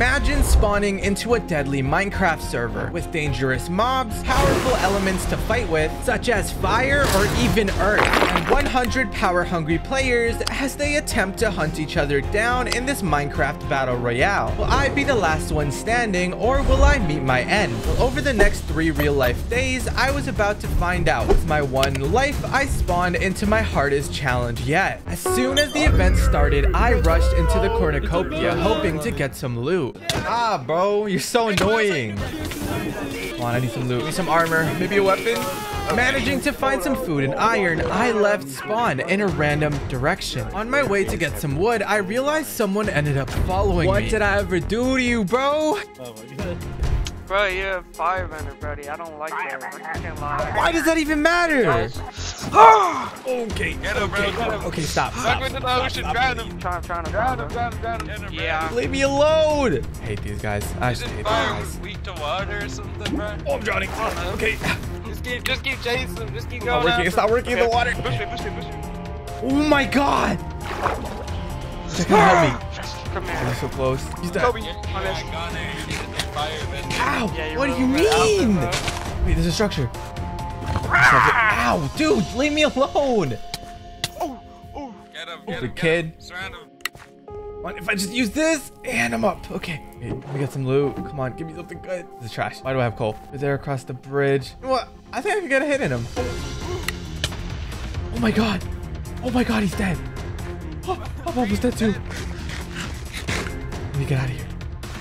Imagine spawning into a deadly Minecraft server with dangerous mobs, powerful elements to fight with, such as fire or even earth, and 100 power-hungry players as they attempt to hunt each other down in this Minecraft Battle Royale. Will I be the last one standing, or will I meet my end? Well, over the next three real-life days, I was about to find out. With my one life, I spawned into my hardest challenge yet. As soon as the event started, I rushed into the cornucopia, hoping to get some loot. Ah, bro, you're so annoying. Come on, I need some loot. Need some armor, maybe a weapon. Managing to find some food and iron, I left spawn in a random direction. On my way to get some wood, I realized someone ended up following what me. What did I ever do to you, bro? Oh Bro, you're a firebender, buddy. I don't like that. I lie. Why does that even matter? okay, get him, okay, bro. Okay, stop. Stop into the ocean. Drown him. Trying, trying to drown him, drown him, drown him. Yeah. Leave me alone. I hate these guys. I just hate fire these guys. weak to water or something, bro? Oh, I'm drowning. Okay. Just keep, just keep chasing him. Just keep It's going. not working. It's not working in the water. Push me, push me, push me. Oh my god. Check help me. Ah! Come here. He's so close. He's dead. Kobe, Yeah. I got it. Ow! Yeah, what do you mean? at Wait, there's a structure. Ah! Ow, dude, leave me alone. Oh, oh. Get him, Oh, get the him, kid. him. Surround him. What if I just use this and I'm up? Okay, Wait, let me get some loot. Come on, give me something good. This is trash. Why do I have coal? Over there across the bridge. What? I think I can get a hit in him. Oh my god. Oh my god, he's dead. Oh, I'm almost dead too. Let me get out of here.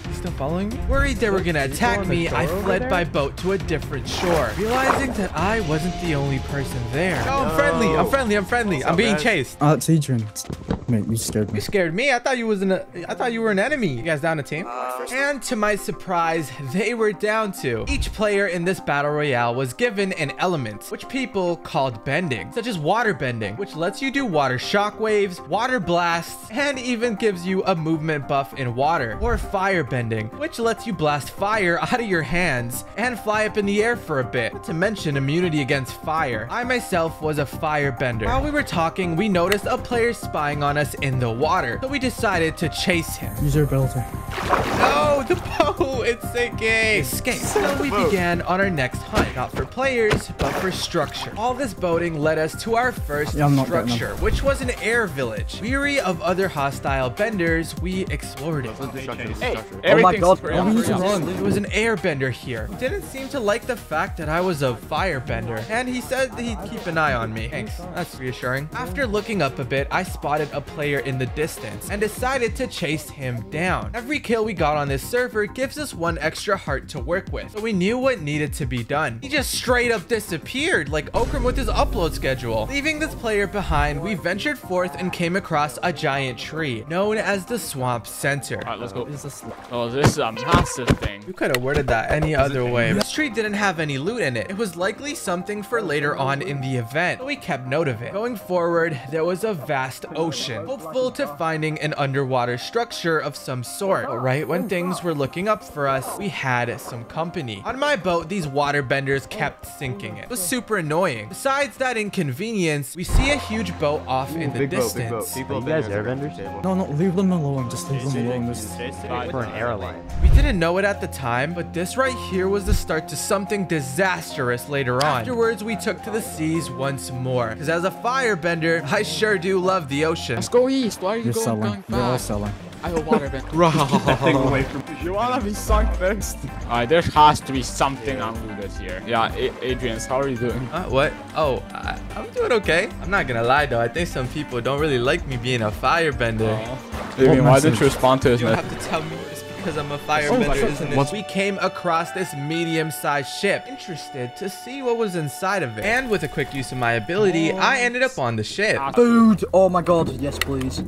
He's still following me? Worried they were gonna attack me, I fled by boat to a different shore, realizing that I wasn't the only person there. Oh, I'm friendly. I'm friendly. I'm friendly. I'm being chased. Uh, it's Adrian. Mate, you scared me. You scared me. I thought you was in a. I thought you were an enemy. You guys down a team? Uh, and to my surprise, they were down to. Each player in this battle royale was given an element, which people called bending, such as water bending, which lets you do water shockwaves, water blasts, and even gives you a movement buff in water, or fire bending, which lets you blast fire out of your hands and fly up in the air for a bit. Not to mention immunity against fire. I myself was a fire bender. While we were talking, we noticed a player spying on us in the water, so we decided to chase him. Use your ability. No, the boat! It's sinking! Escape. So we began on our next hunt, not for players, but for structure. All this boating led us to our first Yeah, I'm not getting them. structure, which was an air village. Weary of other hostile benders, we explored it. Hey, Oh my god, free. what Yeah. wrong? There was an airbender here. who Didn't seem to like the fact that I was a firebender, and he said that he'd keep an eye on me. Thanks, that's reassuring. After looking up a bit, I spotted a player in the distance and decided to chase him down. Every kill we got on this server gives us one extra heart to work with, so we knew what needed to be done. He just straight up disappeared, like Okram with his upload schedule. Leaving this player behind, we ventured forth and came across a giant tree, known as the Swamp Center. All right, let's go. Is Oh, this is a massive thing. You could have worded that any other way. This tree didn't have any loot in it. It was likely something for later on in the event, but we kept note of it. Going forward, there was a vast ocean, hopeful to finding an underwater structure of some sort. But right when oh, things oh. were looking up for us, we had some company. On my boat, these water benders kept sinking it. It was super annoying. Besides that inconvenience, we see a huge boat off in the distance. you guys airbenders? No, no, leave them alone. Just leave them alone. This For an airline. We didn't know it at the time, but this right here was the start to something disastrous later on. Afterwards, we took to the seas once more. Because as a firebender, I sure do love the ocean. Let's go east. Why are you You're going, selling. going You're all fast? selling. I have a water bend. You wanna be sunk first? Alright, there has to be something unlooted here. Yeah, A Adrian, how are you doing? Uh, what? Oh, I, I'm doing okay. I'm not gonna lie though. I think some people don't really like me being a firebender. Adrian, why didn't you respond to his You message? have to tell me it's because I'm a firebender, shit. isn't it? What's- We came across this medium-sized ship, interested to see what was inside of it. And with a quick use of my ability, I ended up on the ship. Ah. Food! Oh my god, yes please.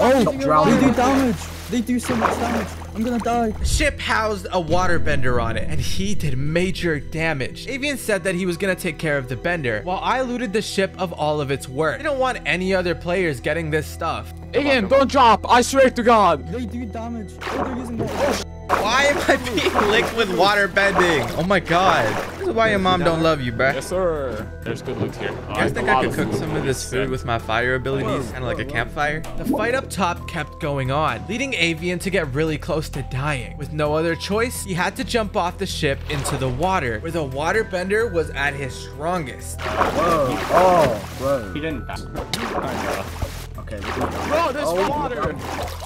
Oh, drowning. they do damage. They do so much damage. I'm gonna die. The ship housed a waterbender on it, and he did major damage. Avian said that he was gonna take care of the bender, while I looted the ship of all of its work. I don't want any other players getting this stuff. Adrian, don't drop. I swear to God. They do damage. Oh, they're using that. Why am I being licked with water bending? Oh my god. This is why your mom don't love you, bruh. Yes, sir. There's good loot here. You guys think I could cook some of this food with my fire abilities? Kind of like a campfire? The fight up top kept going on, leading Avian to get really close to dying. With no other choice, he had to jump off the ship into the water, where the waterbender was at his strongest. Whoa. Oh, bro. He didn't die. Okay, we're. Oh, there's Oh, water.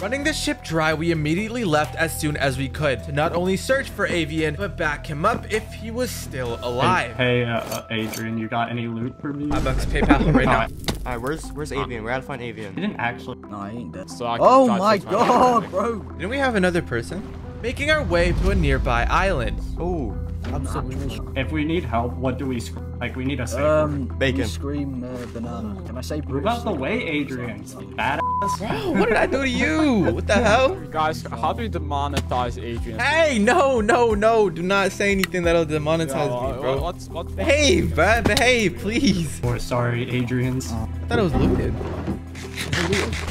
Running the ship dry, we immediately left as soon as we could to not only search for Avian, but back him up if he was still alive. Hey, uh, uh, Adrian, you got any loot for me? My bucks PayPal right now. Alright, where's where's Avian? We gotta find Avian. He didn't actually. No, I ain't dead. So I Oh my god, bro. Didn't we have another person? Making our way to a nearby island. Oh, Absolutely. If we need help, what do we sc- like? We need a safe word. Um, Bacon. we Scream uh, banana. Can I say Move Bruce? out the way, Adrian. Badass. Bro, what did I do to you? What the hell? Guys, how do we demonetize Adrian? Hey, no, no, no. Do not say anything that'll demonetize Yo, me, bro. What's what? Behave, bruh. Behave, please. We're sorry, Adrian's. I thought it was looted.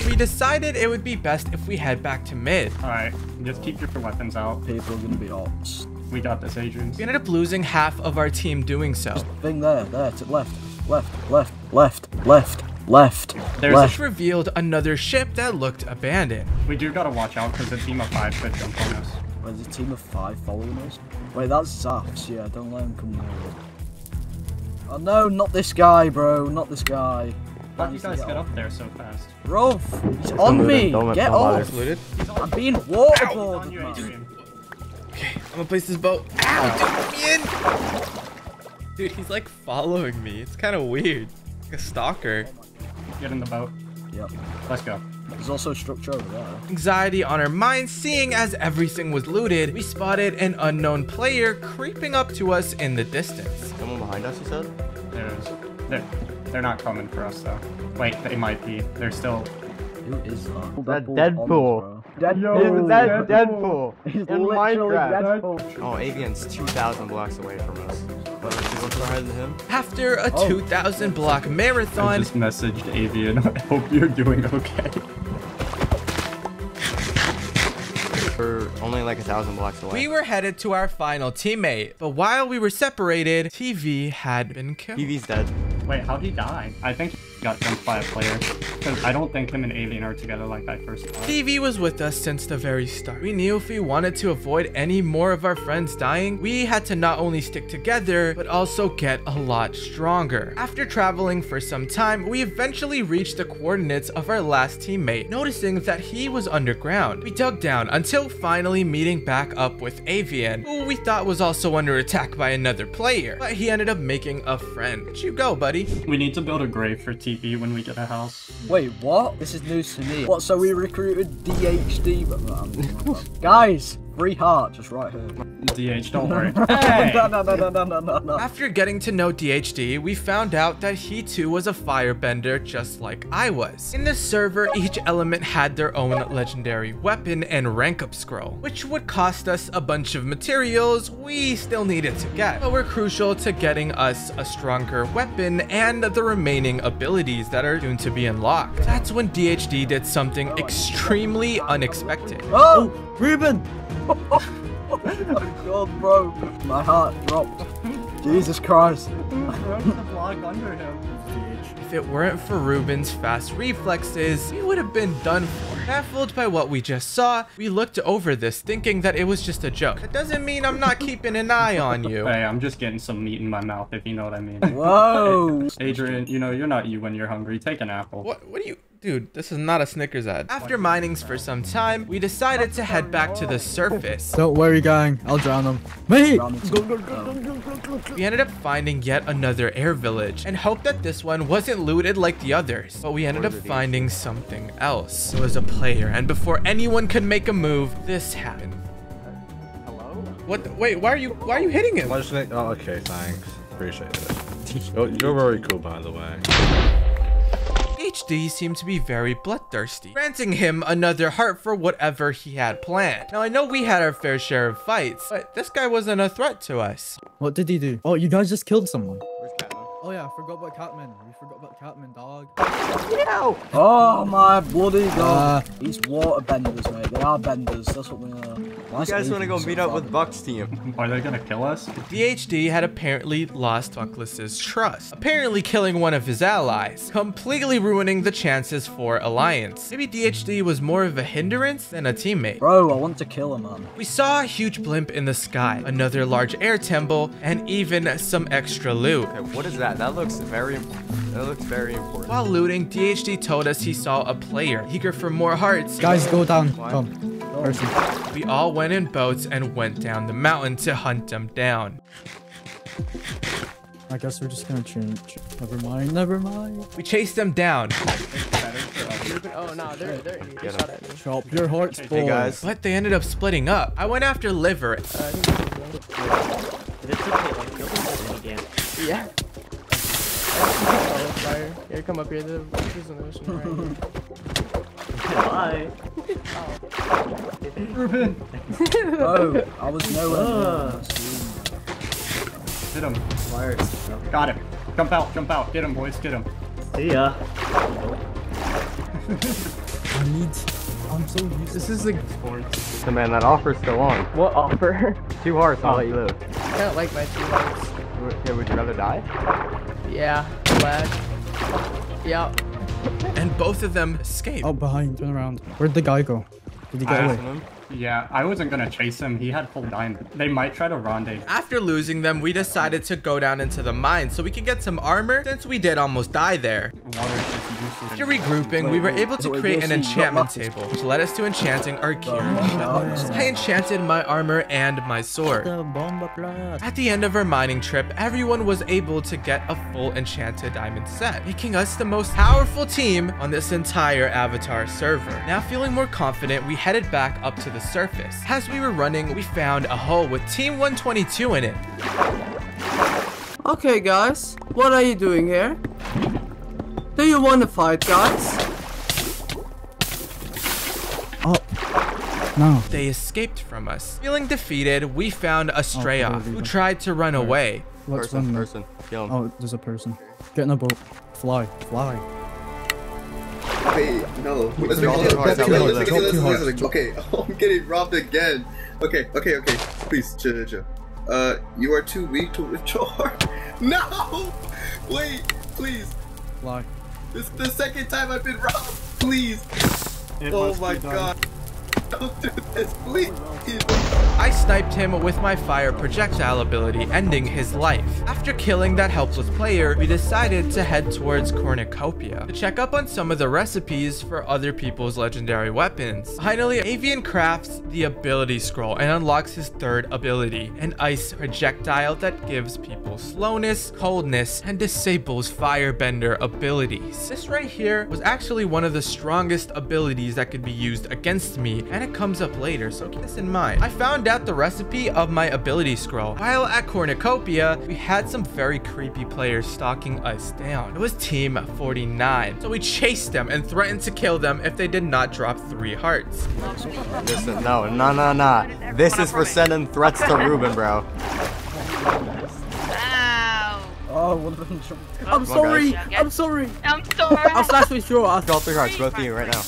We decided it would be best if we head back to mid. All right, just keep your weapons out. People are gonna be ops. We got this, Adrian. We ended up losing half of our team doing so. Thing there, there, to left, left, left, left, left, left, There's left. Which revealed another ship that looked abandoned. We do gotta watch out because the team of five could jump on us. There's a team of five following us. Wait, that's Zaps. Yeah, don't let him come near us. Oh no, not this guy, bro. Not this guy. How do you guys get get up there so fast? Rolf, he's on me. Get off. Looted. I'm being waterboarded, you, man. Adrian. I'm gonna place this boat. Ow, dude, me in. Dude, he's like following me. It's kind of weird. Like a stalker. Get in the boat. Yep. Let's go. There's also a structure over there. Anxiety on our minds, seeing as everything was looted, we spotted an unknown player creeping up to us in the distance. someone behind us, you said? There's. They're, they're not coming for us though. Wait, they might be. They're still. Who is uh, that? That Deadpool's Deadpool. on us, that Deadpool He's in Minecraft. Deadpool. Oh, Avian's 2,000 blocks away from us. But let's see what's ahead of him. After a Oh. 2,000 block marathon. I marathon, just messaged Avian. I hope you're doing okay. We're only like a thousand blocks away. we were headed to our final teammate. But while we were separated, TV had been killed. TV's dead. Wait, how'd he die? I think he got jumped by a player. Because I don't think him and Avian are together like I first thought. TV was with us since the very start. We knew if we wanted to avoid any more of our friends dying, we had to not only stick together, but also get a lot stronger. After traveling for some time, we eventually reached the coordinates of our last teammate, noticing that he was underground. We dug down until finally meeting back up with Avian, who we thought was also under attack by another player, but he ended up making a friend. Where'd you go, buddy? We need to build a grave for When we get a house. Wait, what? This is news to me. What? So we recruited DHD, no, um, guys, free heart just right here. DH, don't worry. hey! No, no, no, no, no, no, no, no. After getting to know DHD, we found out that he too was a firebender just like I was. In the server, each element had their own legendary weapon and rank up scroll, which would cost us a bunch of materials we still needed to get, but were crucial to getting us a stronger weapon and the remaining abilities that are soon to be unlocked. That's when DHD did something oh, extremely unexpected. Oh, oh Ruben! oh my god, bro. My heart dropped. Jesus Christ. If it weren't for Ruben's fast reflexes, we would have been done for. Baffled by what we just saw, we looked over this thinking that it was just a joke. That doesn't mean I'm not keeping an eye on you. Hey, I'm just getting some meat in my mouth, if you know what I mean. Whoa. Adrian, you know, you're not you when you're hungry. Take an apple. What, what do you... Dude, this is not a Snickers ad. After minings for some time, we decided to head back to the surface. Don't worry, gang. I'll drown them. Mate! Round the two. We ended up finding yet another air village and hoped that this one wasn't looted like the others. But we ended up finding something else. It was a player, and before anyone could make a move, this happened. Hello? What? The, wait, why are you? Why are you hitting him? What's your name? Oh, okay, thanks. Appreciate it. You're, you're very cool, by the way. HD seemed to be very bloodthirsty, granting him another heart for whatever he had planned. Now I know we had our fair share of fights, but this guy wasn't a threat to us. What did he do? Oh, you guys just killed someone. Where's Catelyn? Oh yeah, I forgot about Catman. We forgot about Catman, dog. Oh my bloody god. Uh, These water benders, mate. They are benders. That's what we are. You guys want to go meet up with Buck's team? Are they gonna kill us? DHD had apparently lost Buckless's trust, apparently killing one of his allies, completely ruining the chances for alliance. Maybe DHD was more of a hindrance than a teammate. Bro, I want to kill him, man. We saw a huge blimp in the sky, another large air temple, and even some extra loot. Okay, what is that? That looks very important. That looks very important. While looting, DHD told us he saw a player, eager for more hearts. guys, go down. What? Come. Person. We all went in boats and went down the mountain to hunt them down. I guess we're just gonna change. Never mind. Never mind. We chased them down, Oh no, they're they're you Get shot at me. Chop your hearts, boy. Hey guys. but they ended up splitting up. I went after Liver. Uh, I think this is good. Yeah. Oh, fire. Here, come up here. The- There's an ocean right here. Ruben! Bro, oh, I was nowhere near that Hit screen. him. Got him. Jump out, jump out. Get him, boys, get him. See ya. I need. I'm so used. This is like the So man, that offer's still on. what offer? Two hearts, I'll let you live. I kind of like my two hearts. Okay, would you rather die? Yeah, lag. Yeah. and both of them escaped. Oh, behind. Turn around. Where'd the guy go? Did he get I away? Asked him. Yeah, I wasn't gonna chase him. He had full diamond. They might try to rendezvous. After losing them, we decided to go down into the mine so we could get some armor since we did almost die there. Water is just useless. After regrouping, we were able to create an wait, see, you got enchantment table, which led us to enchanting our gear. I enchanted my armor and my sword. At the end of our mining trip, everyone was able to get a full enchanted diamond set, making us the most powerful team on this entire Avatar server. Now feeling more confident, we headed back up to the surface. As we were running, we found a hole with Team 122 in it. Okay, guys, what are you doing here? Do you want to fight, guys? Oh, no. They escaped from us. Feeling defeated, we found Astrea, Oh, who tried to run away. Let's Person, person. Kill him. Oh, there's a person. Get in a boat. Fly. Fly. Wait, no. Let's make it let's make it- let let's make it- live. let's Drop make two it- Okay, I'm getting robbed again. Okay, okay, okay. Please, chill, chill, chill. Uh, you are too weak to withdraw. No! Wait, please. Fly. This is the second time I've been robbed. Please. Oh my god. Don't do this, please. I sniped him with my fire projectile ability, ending his life. After killing that helpless player, we decided to head towards Cornucopia to check up on some of the recipes for other people's legendary weapons. Finally, Avian crafts the ability scroll and unlocks his third ability, an ice projectile that gives people slowness, coldness, and disables firebender abilities. This right here was actually one of the strongest abilities that could be used against me, and it comes up later, so keep this in mind. I found out the recipe of my ability scroll. While at Cornucopia, we had some very creepy players stalking us down. It was Team 49, so we chased them and threatened to kill them if they did not drop three hearts. Listen, no, no, no, no. This is for sending threats to Ruben, bro. Oh, one of them jumped. I'm Come on, sorry. I'm sorry. I'm sorry. I'll slash with straw. I'll Draw three hearts, both of you, right now.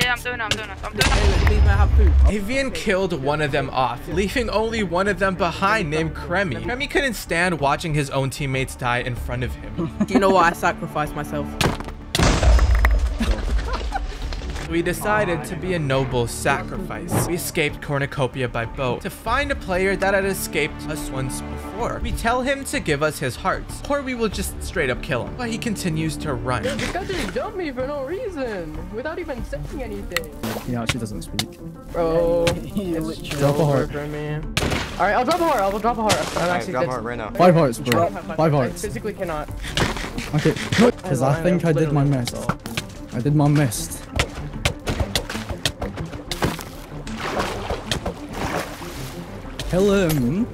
Yeah, I'm doing it, I'm doing it, I'm doing it. Hey, please, I have food? Avian killed one of them off, leaving only one of them behind named Kremi. Kremi couldn't stand watching his own teammates die in front of him. Do you know what? I sacrificed myself. We decided to be a noble sacrifice. We escaped Cornucopia by boat to find a player that had escaped us once before. We tell him to give us his hearts, or we will just straight up kill him. But he continues to run. This guy just jumped me for no reason, without even saying anything. Yeah, she doesn't speak. Bro, He it's literally- Drop a over heart. for me. All right, I'll drop a heart. I'll drop a heart. I'm Alright, actually drop dead- heart right now. Five hearts, bro. Five Five I hearts. physically cannot. Okay. Because I lied, think I'm did my literally mist. so- I did my mist. Kill him.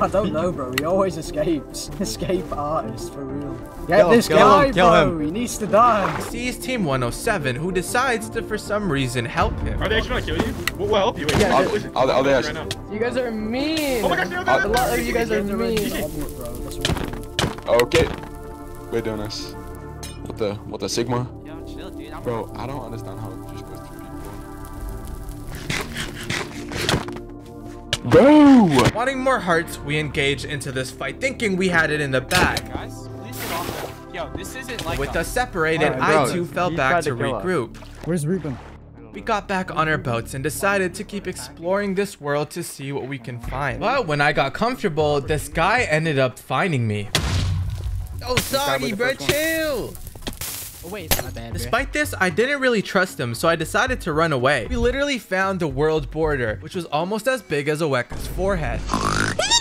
I don't know, bro. He always escapes. Escape artist, for real. Get Kill- this kill guy, him, kill bro. him. He needs to die. sees Team 107, who decides to, for some reason, help him. Are they actually gonna kill you? We'll, we'll help you. Wait, Yeah, I'll, they're- I'll, I'll, I'll- right now. You guys are mean. Oh my gosh, they're A lot of you guys are mean. Omelet, bro. That's what we do. Okay. We're doing this. What the, what the Sigma? Yo, chill, dude. I'm Bro, I don't understand how it just goes through equal. Bro! Wanting more hearts, we engage into this fight, thinking we had it in the bag. Guys, please get off the... Yo, this isn't like With a- us separated, Alright, I too fell back to to kill us. regroup. Where's Reuben? We got back on our boats and decided to keep exploring this world to see what we can find. But when I got comfortable, this guy ended up finding me. Oh, sorry, bro, chill. Oh, wait, it's not bad, bro. Despite this, I didn't really trust him, so I decided to run away. We literally found the world border, which was almost as big as Aweka's forehead.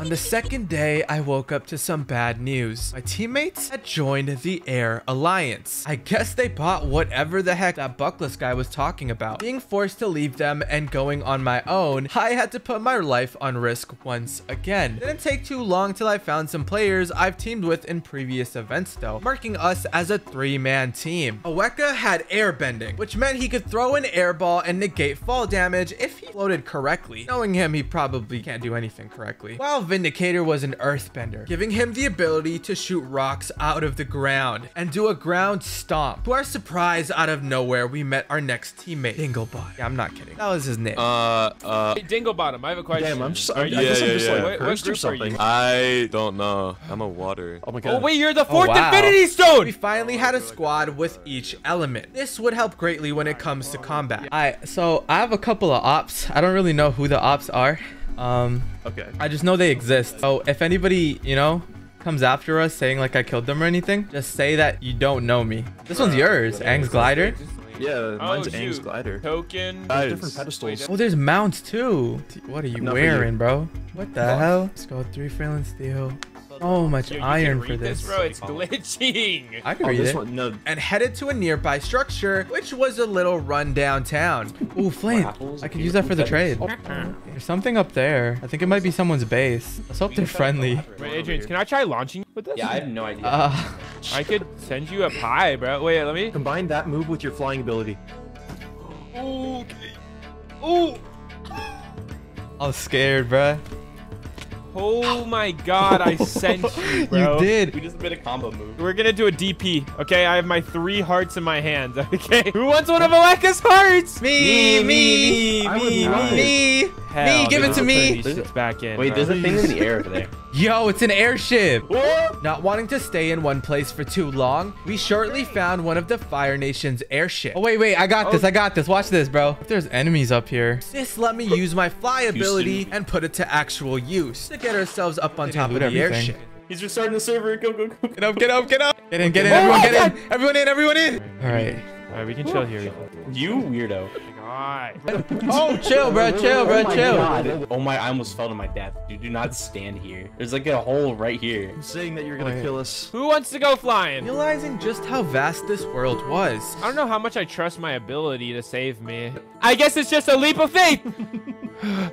On the second day, I woke up to some bad news. My teammates had joined the Air Alliance. I guess they bought whatever the heck that Buckless guy was talking about. Being forced to leave them and going on my own, I had to put my life on risk once again. Didn't take too long till I found some players I've teamed with in previous events though, marking us as a three-man team. Aweka had airbending, which meant he could throw an air ball and negate fall damage if he floated correctly. Knowing him, he probably can't do anything correctly. While Vindicator was an earthbender, giving him the ability to shoot rocks out of the ground and do a ground stomp. To our surprise, out of nowhere, we met our next teammate, Dinglebot. Yeah, I'm not kidding. That was his name. Uh, uh, Hey, Dinglebottom, I have a question. Damn, I'm just, Are I guess Yeah, I'm just yeah, like. What- what cursed or group are you? something. I don't know. I'm a water. Oh my god. Oh, wait, you're the fourth wow. Infinity Stone! We finally had a squad with each element. This would help greatly when it comes to combat. Alright, so I have a couple of ops. I don't really know who the ops are. Um, Okay. I just know they exist. So if anybody, you know, comes after us saying like I killed them or anything, just say that you don't know me. This one's yours, Aang's Glider. Yeah, mine's oh, Aang's shoot. glider. Token. There's different pedestals. Oh, there's mounts too. What are you Not for you. wearing, bro? What the hell? Let's go three Freeland steel. So much Yo, iron for read this. bro. It's glitching. I can Oh, read this it. one, no. and headed to a nearby structure, which was a little run downtown. Ooh, flame. I could use that for the trade. There's something up there. I think it might be someone's base. Let's hope they're friendly. Wait, Adrian, can I try launching with this? Yeah, I have no idea. Uh, I could send you a pie, bro. Wait, let me. Combine that move with your flying ability. Okay. Ooh. I'm scared, bruh. Oh my god, I sent you, bro. You did. We just did a combo move. We're gonna do a DP, okay? I have my three hearts in my hands, okay? Who wants one of Aleka's hearts? Me, me, I would me, me, me. Hell, give it to me. putting back in. Wait, bro. there's a thing in the air over there. Yo, it's an airship. Not wanting to stay in one place for too long, we shortly found one of the Fire Nation's airships. Oh, wait, wait, I got this, I got this. Watch this, bro. If there's enemies up here, this let me use my fly ability and put it to actual use to get ourselves up on top of the everything. airship. He's restarting the server. Go, go, go. Get up, get up, get up. Get in, get in, oh everyone get in. Everyone in, everyone in. All right. All right, we can chill here. You weirdo. God. Oh, chill, bro, chill, bro, oh chill. God. Oh my, I almost fell to my death. Dude, do not stand here. There's like a hole right here. I'm saying that you're gonna Wait. kill us. Who wants to go flying? Realizing just how vast this world was. I don't know how much I trust my ability to save me. I guess it's just a leap of faith.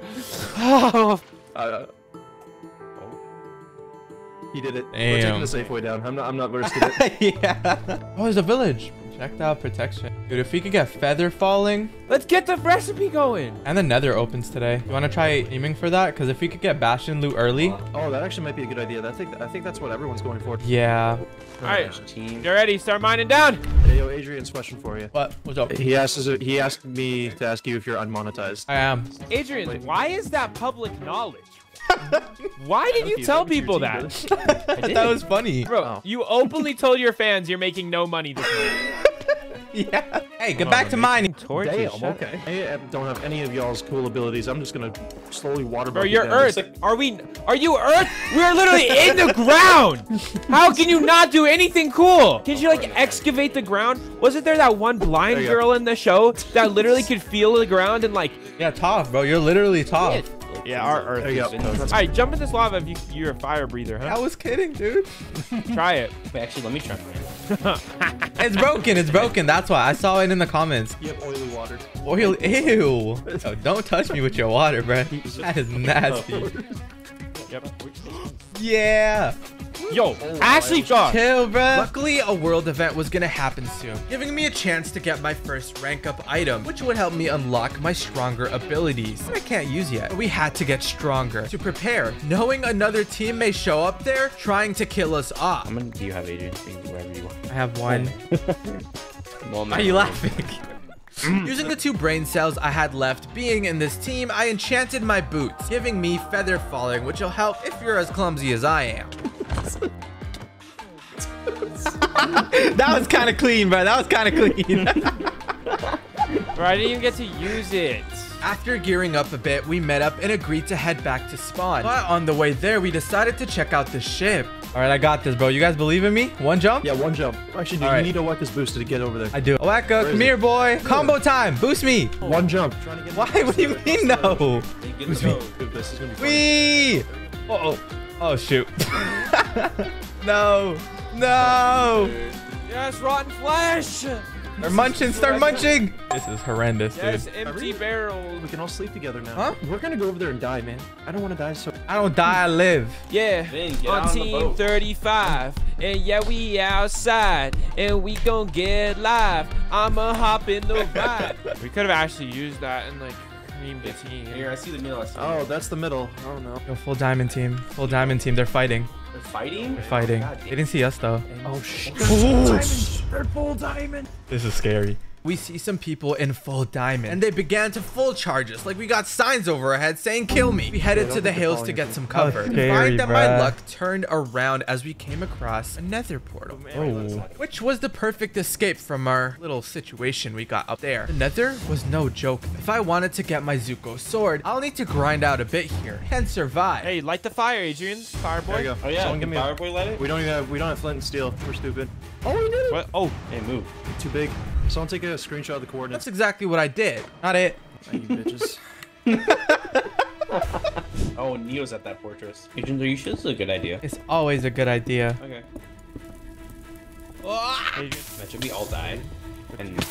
oh, Uh, he did it. We're taking the safe way down. I'm not. I'm not risking it. yeah. Oh, there's a village. Projectile protection. Dude, if we could get feather falling let's get the recipe going. and the nether opens today. You want to try aiming for that? Because if we could get Bastion loot early. Oh, that actually might be a good idea. I think. I think that's what everyone's going for. Yeah. All right, Team. get ready. Start mining down. Hey, yo, Adrian's question for you. What? What's up? He asked. He asked me to ask you if you're unmonetized. I am. Adrian, why is that public knowledge? Why did you tell that was your people that? brother. that was funny. Bro, Oh. you openly told your fans you're making no money this month. Yeah. Hey, get back to mining. Torches, Damn. shut- Okay. I don't have any of y'all's cool abilities. I'm just gonna slowly water. Bro, you're Earth. Are we? Are you Earth? We are literally in the ground. How can you not do anything cool? Can't you like excavate the ground? Wasn't there that one blind There you go. girl in the show that literally could feel the ground and like? Yeah, Toph, bro. You're literally Toph. Yeah, our Earth There you is go. All right, jump in this lava if you, you're a fire breather, huh? I was kidding, dude. Try it. Wait, actually, let me try mine. It's broken. It's broken. That's why I saw it in the comments. Yep, oily water. Oily. Ew. Oh, don't touch me with your water, bro. That is nasty. Yep. Yeah. Yo, Ashley Shaw. Chill, bro. Luckily, a world event was gonna happen soon, giving me a chance to get my first rank up item, which would help me unlock my stronger abilities. that I can't use yet. But we had to get stronger to prepare, knowing another team may show up there trying to kill us off. How many do you have, Adrian? You can do whatever you want. I have one. Well, are you laughing? Using the two brain cells I had left being in this team, I enchanted my boots, giving me feather falling, which will help if you're as clumsy as I am. That was kind of clean, bro. That was kind of clean. Bro, I didn't even get to use it. After gearing up a bit, we met up and agreed to head back to spawn. But on the way there, we decided to check out the ship. All right, I got this, bro. You guys believe in me? One jump? Yeah, one jump. Actually, dude, All right. you need a Weka's boost to get over there. I do. Wacka, Where come is here, it? boy. Combo time. Boost me. One jump. Why? What do you mean, no? Boost me. Dude, this is gonna be fun. Wee! Uh oh. Shoot. no. No. Yes, rotten flesh. They're munching. Start munching. This is horrendous, dude. Yes, empty barrels. We can all sleep together now. Huh? We're gonna go over there and die, man. I don't want to die so. I don't die, I live. Yeah, Vin, on on team 35. And yeah, we outside. And we gon' get live. I'ma hop in the ride. we could have actually used that and like creamed the team. Here, I see the middle. I see Oh, that's the middle. Oh no. Yo, full diamond team. Full diamond team. They're fighting. They're fighting? They're fighting. God They didn't see us though. Oh shit. They're full diamond. This is scary. We see some people in full diamond, and they began to full charge us like we got signs over our heads saying "Kill me." We headed to the hills to get some cover. and scary, find that my luck turned around as we came across a nether portal, Oh. which was the perfect escape from our little situation we got up there. The nether was no joke. If I wanted to get my Zuko sword, I'll need to grind out a bit here and survive. Hey, light the fire, Adrian. Fire boy. There you go. Oh yeah, Someone give can me a- Fireboy let it? We don't even have. We don't have flint and steel. We're stupid. Oh, we did it. What? Oh, Hey, move. Too big. Someone take a screenshot of the coordinates. That's exactly what I did. Not it. Oh, you bitches. Oh, Neo's at that fortress. Adrian, are you sure this is a good idea? It's always a good idea. Okay. Adrian. That should we all die. And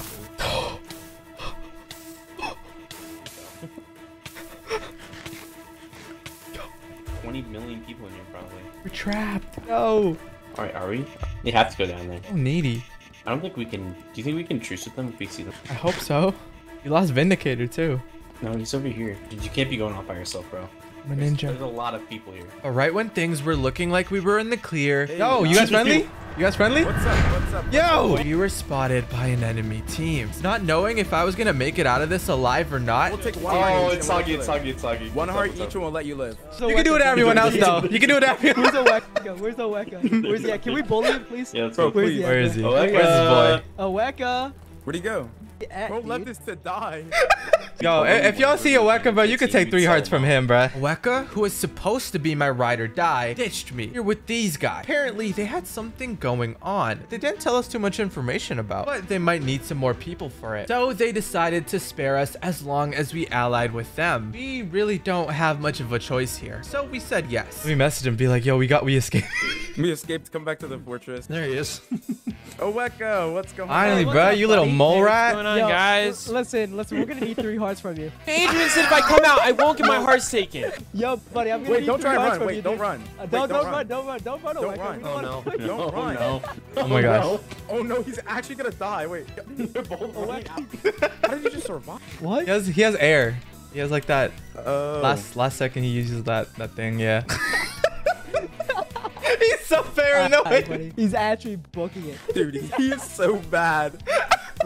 Twenty million people in here probably. We're trapped. No. Alright, are we? They have to go down there. Oh, needy. I don't think we can. Do you think we can truce with them if we see them? I hope so. You lost Vindicator too. No, he's over here. Dude, you can't be going off by yourself, bro. I'm a There's, ninja. there's a lot of people here. But right when things were looking like we were in the clear. Yo, you guys friendly? You guys friendly? What's up? What's up? Yo! We were spotted by an enemy team. Not knowing if I was gonna make it out of this alive or not. We'll take one Oh, heart each it's and we'll soggy, let it's you live. soggy, it's soggy. One heart each up? and we'll let you live. So you can do it to everyone else though. You can do it to everyone Where's Oweka? Where's Oweka? Where's he at? Can we bully him, please? Yeah, let's Bro, go. Where's he? Where is he? Oh, Where's that this boy? Oweka. Where'd he go? At, Bro, let dude. this to die. Yo, if y'all see Oweka, bro, you could take three hearts from him, bro. Oweka, who was supposed to be my ride or die, ditched me. You're with these guys. Apparently, they had something going on. They didn't tell us too much information about, but they might need some more people for it. So they decided to spare us as long as we allied with them. We really don't have much of a choice here. So we said yes. We messaged him, be like, yo, we got, we escaped. we escaped come back to the fortress. There he is. Oh, Oweka, what's going Finally, on? Finally, bro, you little mole rat. What's going on, Yo, guys? l- Listen, listen, we're gonna need three hearts from you. Adrian said if I come out, I won't get my hearts taken. Yo, buddy, I'm gonna Wait, need don't three try and hearts run. from Wait, you, don't dude. run. Uh, Wait, don't, don't don't run. run, don't run, don't run, Don't Oweka. run. We Oh, want no. to play. Don't run. no. Oh my gosh. Oh no, he's actually gonna die. Wait. They're both running out. How did you just survive? What? He has, he has air. He has like that. Oh. Last last second he uses that that thing, yeah. He's so paranoid. buddy. He's actually booking it. Dude, he is so bad.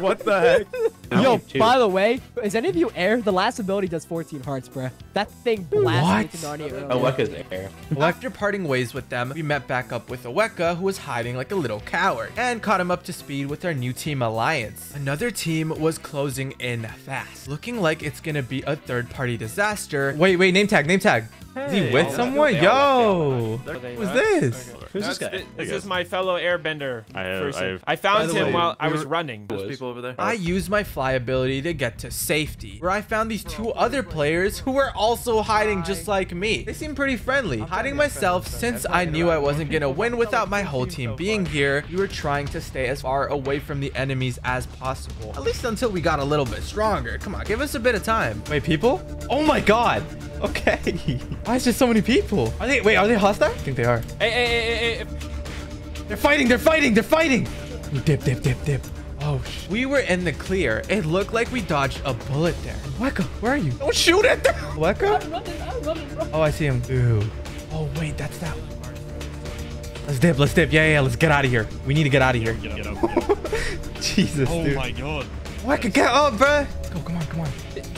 What the heck? Yo, by the way, is any of you air? The last ability does 14 hearts, bruh. That thing blasted What? into Narnia Oh, earlier. Weka's air. After parting ways with them, we met back up with Oweka, who was hiding like a little coward, and caught him up to speed with our new team alliance. Another team was closing in fast, looking like it's gonna be a third-party disaster. Wait, wait, name tag, name tag. Is he with someone? Yo! Who's this? Who's this guy? This is my fellow airbender. I have- I have- I found him way, while I was running. There's people over there. I used my fly ability to get to safety, where I found these two other players who were also hiding just like me. They seemed pretty friendly. Hiding myself since I knew I wasn't gonna win without my whole team being here, we were trying to stay as far away from the enemies as possible. At least until we got a little bit stronger. Come on, give us a bit of time. Wait, people? Oh my god! Okay. Why is there so many people? Are they, wait, are they hostile? I think they are. Hey, hey, hey, hey, hey. They're fighting, they're fighting, they're fighting! Dip, dip, dip, dip. Oh, sh we were in the clear. It looked like we dodged a bullet there. Weka, where are you? Don't shoot at them! Weka? Oh, I see him. Ooh. Oh, wait, that's that one. Let's dip, let's dip. Yeah, yeah, let's get out of here. We need to get out of here. Get up. Get up. Jesus, Oh dude. my god. Weka, get up, bruh. Let's go, come on, come on.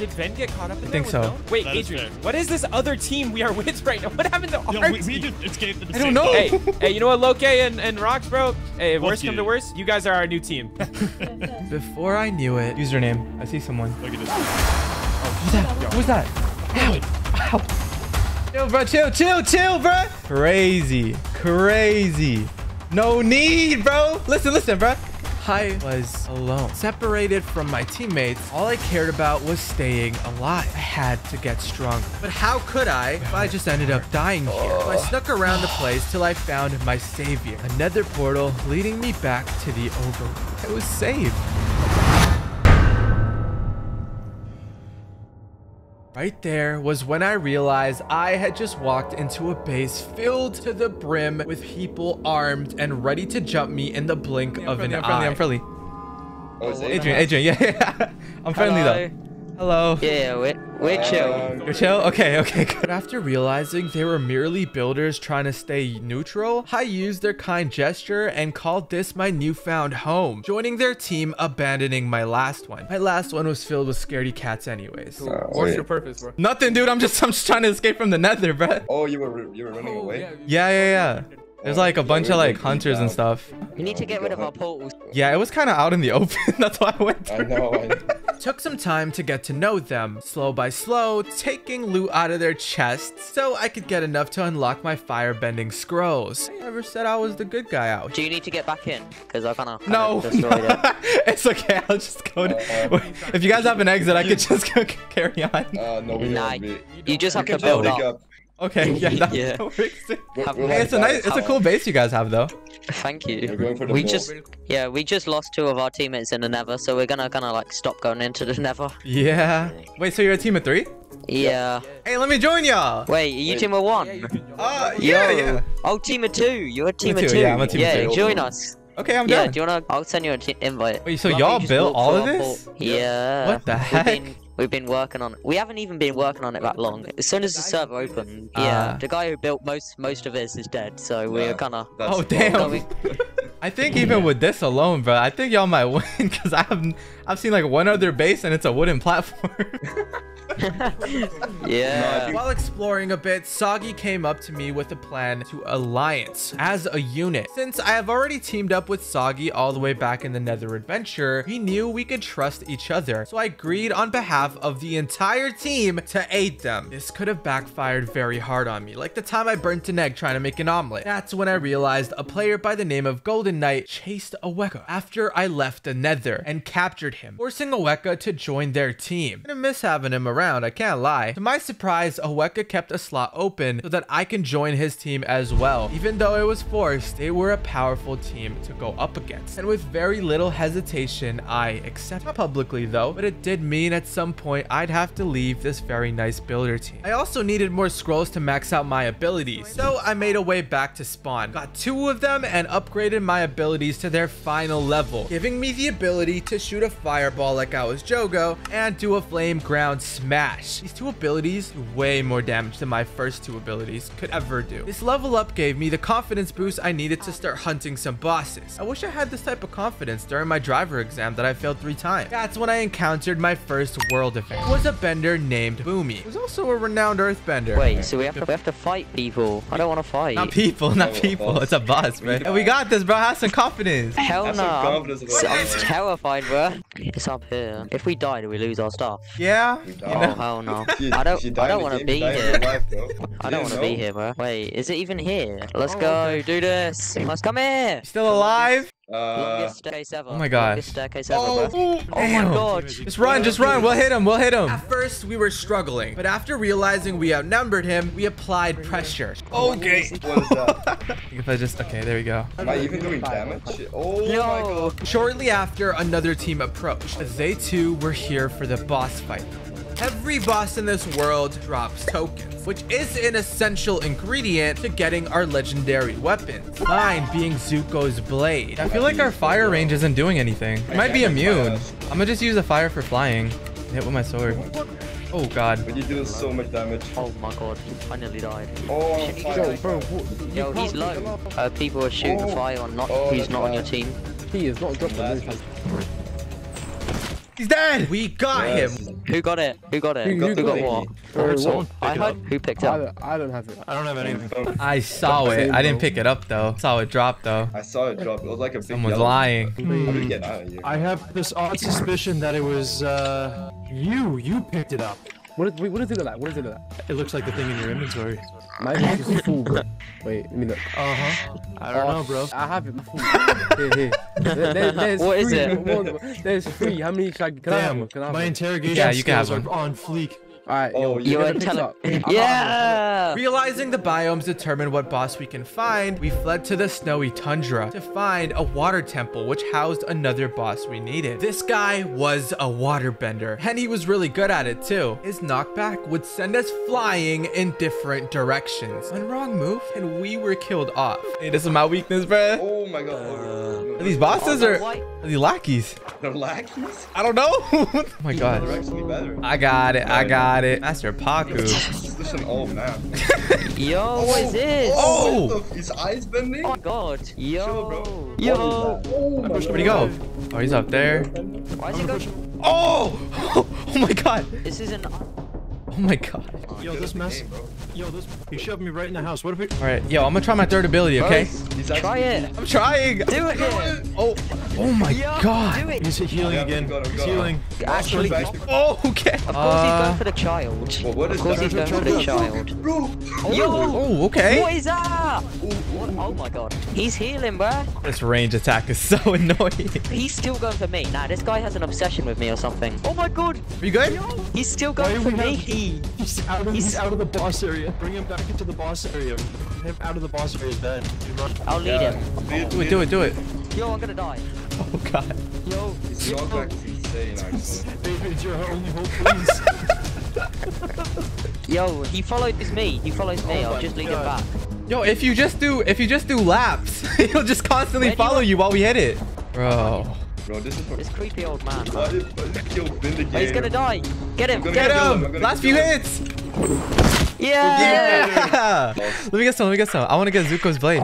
Did, did Ven get caught up in I think so. Bill? Wait, That is Adrian, fair. what is this other team we are with right now? What happened to our we- we team? just escaped the I don't know. Hey, hey, you know what, Loke and, and Rocks, bro? Hey, Fuck worst come to worst, you guys are our new team. Before I knew it, username. I see someone. Look at this. Oh, who's that? Who's that? Ow. Ow. Chill, bro. Chill, chill, chill, bro. Crazy. Crazy. No need, bro. Listen, listen, bro. I was alone, separated from my teammates. All I cared about was staying alive. I had to get stronger. But how could I if I just ended up dying here? So I snuck around the place till I found my savior, a nether portal leading me back to the overworld. I was saved. Right there was when I realized I had just walked into a base filled to the brim with people armed and ready to jump me in the blink of an friendly, eye. I'm friendly, Oh, is it? Adrian, Adrian, yeah, yeah. I'm friendly though. Hello. Yeah, we're, we're chill. You're chill? Okay, okay. But after realizing they were merely builders trying to stay neutral, I used their kind gesture and called this my newfound home, joining their team, abandoning my last one. My last one was filled with scaredy cats anyways. Oh, What's your purpose, bro? Nothing, dude. I'm just I'm just trying to escape from the nether, bro. Oh, you were you were running oh, away. Yeah, yeah, yeah. There's like a bunch of like hunters and stuff. We need to get rid of our portals. Yeah, it was kind of out in the open. That's why I went I know. I know. Took some time to get to know them, slow by slow, taking loot out of their chests so I could get enough to unlock my firebending scrolls. I never said I was the good guy out. Do you need to get back in? Because I kind of No, destroyed it. it's okay. I'll just go. To, if you guys have an exit, I could just go carry on. Uh, no, we Nah, don't. You just have can to build pick up. Okay, yeah, that, Yeah. that makes sense. Have We're Hey, it's a nice, it's a cool base you guys have though. Thank you. We're going for the We ball. just, yeah, we just lost two of our teammates in the Nether, so we're gonna kind of like stop going into the Nether. Yeah. Wait, so you're a team of three? Yeah. Hey, let me join y'all. Wait, are you team of one? Uh, yeah, Yo. yeah. Oh, team of two. You're a team of of two, two. yeah, I'm a team of yeah, two. join us. Okay, I'm yeah, done. do you wanna? I'll send you an invite. Wait, so y'all built all of this? port- Yeah. What the heck? We've been, we've been working on. We haven't even been working on it that long. As soon as the server opened, yeah, Ah. the guy who built most most of this is dead. So we're Yeah, kind of. Oh the damn! problem. I think even with this alone, bro, I think y'all might win because I have I've seen like one other base and it's a wooden platform. Yeah. While exploring a bit, Soggy came up to me with a plan to alliance as a unit. Since I have already teamed up with Soggy all the way back in the Nether Adventure, he knew we could trust each other. So I agreed on behalf of the entire team to aid them. This could have backfired very hard on me, like the time I burnt an egg trying to make an omelet. That's when I realized a player by the name of Golden Knight chased Aweka after I left the Nether and captured him, forcing Aweka to join their team. I miss having him around, I can't lie. To my surprise, Aweka kept a slot open so that I can join his team as well. Even though it was forced, they were a powerful team to go up against. And with very little hesitation, I accepted. Not publicly though, but it did mean at some point I'd have to leave this very nice builder team. I also needed more scrolls to max out my abilities, so I made a way back to spawn. Got two of them and upgraded my abilities to their final level, giving me the ability to shoot a fireball like I was Jogo and do a flame ground smash. These two abilities way more damage than my first two abilities could ever do. This level up gave me the confidence boost I needed to start hunting some bosses. I wish I had this type of confidence during my driver exam that I failed three times. That's when I encountered my first world event. It was a bender named Bumi. He was also a renowned earthbender. Wait, so we have to we have to fight people. I don't want to fight. Not people, not people. It's a boss, man. And we got this, bro. Have some confidence. Hell no. some I'm, I'm terrified, bro. It's up here. If we die, do we lose our stuff? Yeah, you Oh hell no! You- I don't. I don't want to be you die in here. life. I don't want to be here, bro. Wait, is it even here? Let's Oh, go. Do this. Let's come here. Still alive? Uh, Longest staircase ever. Oh my gosh. Longest staircase ever, Oh, bro. Oh my god. Just run, just run. We'll hit him. We'll hit him. At first, we were struggling, but after realizing we outnumbered him, we applied pressure. Okay. What is that? If I just okay, there we go. Am I even doing damage? Oh my god. Shortly after, another team approached. They too were here for the boss fight. Every boss in this world drops tokens, which is an essential ingredient to getting our legendary weapons. Mine being Zuko's blade. I feel like our fire range isn't doing anything. It might be immune. I'm gonna just use the fire for flying. Hit with my sword. Oh god. But you do so much damage. Oh my god. I nearly died. Oh, I'm Yo, fine. Yo, he's low. Uh, people are shooting Oh. fire on not Oh, who's that's not on your team. He is not dropped the. He's dead. We got Yes. him. Who got it? Who got it? Who- who got got it? what? I heard someone I heard who picked I up. I don't have it. I don't have anything. I saw it. I didn't pick it up though. Saw it drop though. I saw it drop. It was like a big Someone's yellow- lying. How do get out of here? I have this odd suspicion that it was uh you. You picked it up. What, is, wait, what does it look like? What does it look like? It looks like the thing in your inventory. Maybe it's just full, bro. Wait, let me look. Uh huh. I don't Oh, know, bro. I have it full. here, here. There, there- there's What is three. it? There's three. How many should I, can I have Damn, one? Can I have my one? interrogation Yeah, you can have skills are on fleek. Alright, Oh, yo, you you You're gotta tele- up. I'm- I'm- Yeah. Realizing the biomes determine what boss we can find, we fled to the snowy tundra to find a water temple which housed another boss we needed. This guy was a waterbender, and he was really good at it too. His knockback would send us flying in different directions. One wrong move, and we were killed off. Hey, this is my weakness, bruh. Oh my god. Oh, Are these bosses oh, or Why- are these lackeys? They're lackeys? I don't know. oh my They're god. actually better. I got it. I got it. Master Pakku. Listen, oh man. Yo, what is this? Oh! What the- His eyes bending? Oh my god. Yo. Chill, bro. Yo. Where'd he go? Oh, he's up there. Why is he oh, going? Oh! Oh my god. This is an. Oh my god. Yo, this mess. Yo, this. He shoved me right in the house. What if it? All right, yo, I'm gonna try my third ability, okay? He's Try it. I'm trying. Do it. Oh, oh my Yo, god. do it. He's healing Yeah, again. we got it, we He's got it. healing. Actually, Oh, okay. of course Uh, he's going for the child. Well, what Of course that? he's going for the child. Bro! Yo. Oh, okay. What is that? What? Oh my god. He's healing, bruh. This range attack is so annoying. He's still going for me. Nah, this guy has an obsession with me or something. Oh my god. Are you good? He's still going do for we me. Have- He's out of, he's out of the boss area. Bring him back into the boss area. Him out of the boss area is bad. I'll lead him. Do it, do it, do it. Yo, I'm gonna die. Oh god. Yo. His knockback is insane, actually. David, it's your only hope, please. Yo, he follows me. He follows me. Oh I'll just lead God. him back. Yo, if you just do, if you just do laps, he'll just constantly Where do you follow you while we hit it. Bro. Bro, this is This creepy old man. Why did why did Kill win the game? Oh, he's gonna die. Get him. Get Get him. him, I'm him! gonna Last few him. hits! Yeah. Yeah! Let me get some, let me get some. I want to get Zuko's blade.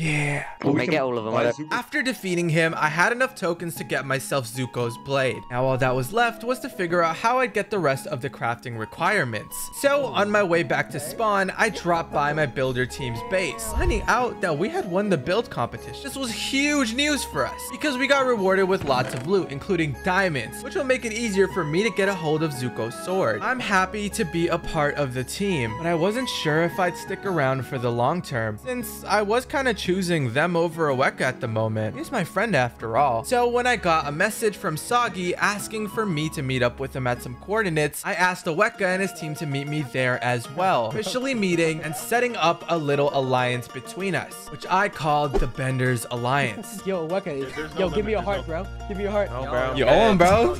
Yeah. Let me get all of them. Why I is don't- Zuko- After defeating him, I had enough tokens to get myself Zuko's blade. Now all that was left was to figure out how I'd get the rest of the crafting requirements. So on my way back to spawn, I dropped by my builder team's base, finding out that we had won the build competition. This was huge news for us because we got rewarded with lots of loot, including diamonds, which will make it easier for me to get a hold of Zuko's sword. I'm happy to be a part of the team, but I wasn't sure if I'd stick around for the long term, since I was kind of choosing them over Aweka at the moment. He's my friend after all. So when I got a message from Soggy asking for me to meet up with him at some coordinates, I asked Aweka and his team to meet me there as well, officially meeting and setting up a little alliance between us, which I called the Benders Alliance. Yo, Weka, yo, give me a heart, bro. Give me a heart. Oh, bro. You owe him, bro.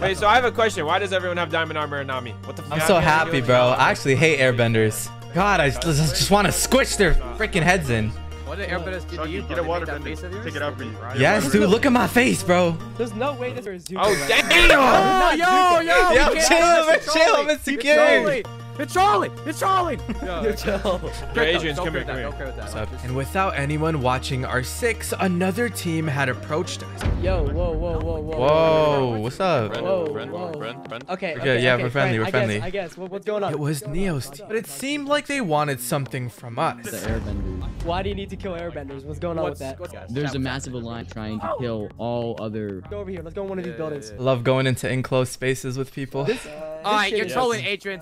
Wait, so I have a question. Why does everyone have diamond armor and Nami? What the? I'm so happy, bro. I actually hate airbenders. God, I just, just want to squish their freaking heads in. What did airbenders do to you? Get a water bender. Take it out for you. Yes, dude, look at my face, bro. There's no way this is oh, Zuko. Oh damn! now. yo, yo, Yo, chill, man, chill, Charlie. Mr. Keep King. trolling. It's Charlie. It's Charlie. Yo, chill. Yo, Adrian's come here, come here. What's up? And without anyone watching our six, another team had approached us. Yo, whoa, whoa, whoa, whoa. Whoa, what's up? Whoa, Friend, whoa. friend, friend. Okay, We're okay, yeah, okay, we're friendly, we're friendly. I friendly. Guess, I guess. What, what's going on? It was Neo's team, but it seemed like they wanted something from us. The airbender. Why do you need to kill airbenders? What's going on with that? There's a massive alliance trying to kill all other. Go over here. Let's go in one of these buildings. Love going into enclosed spaces with people. Uh, all right, you're trolling Adrian.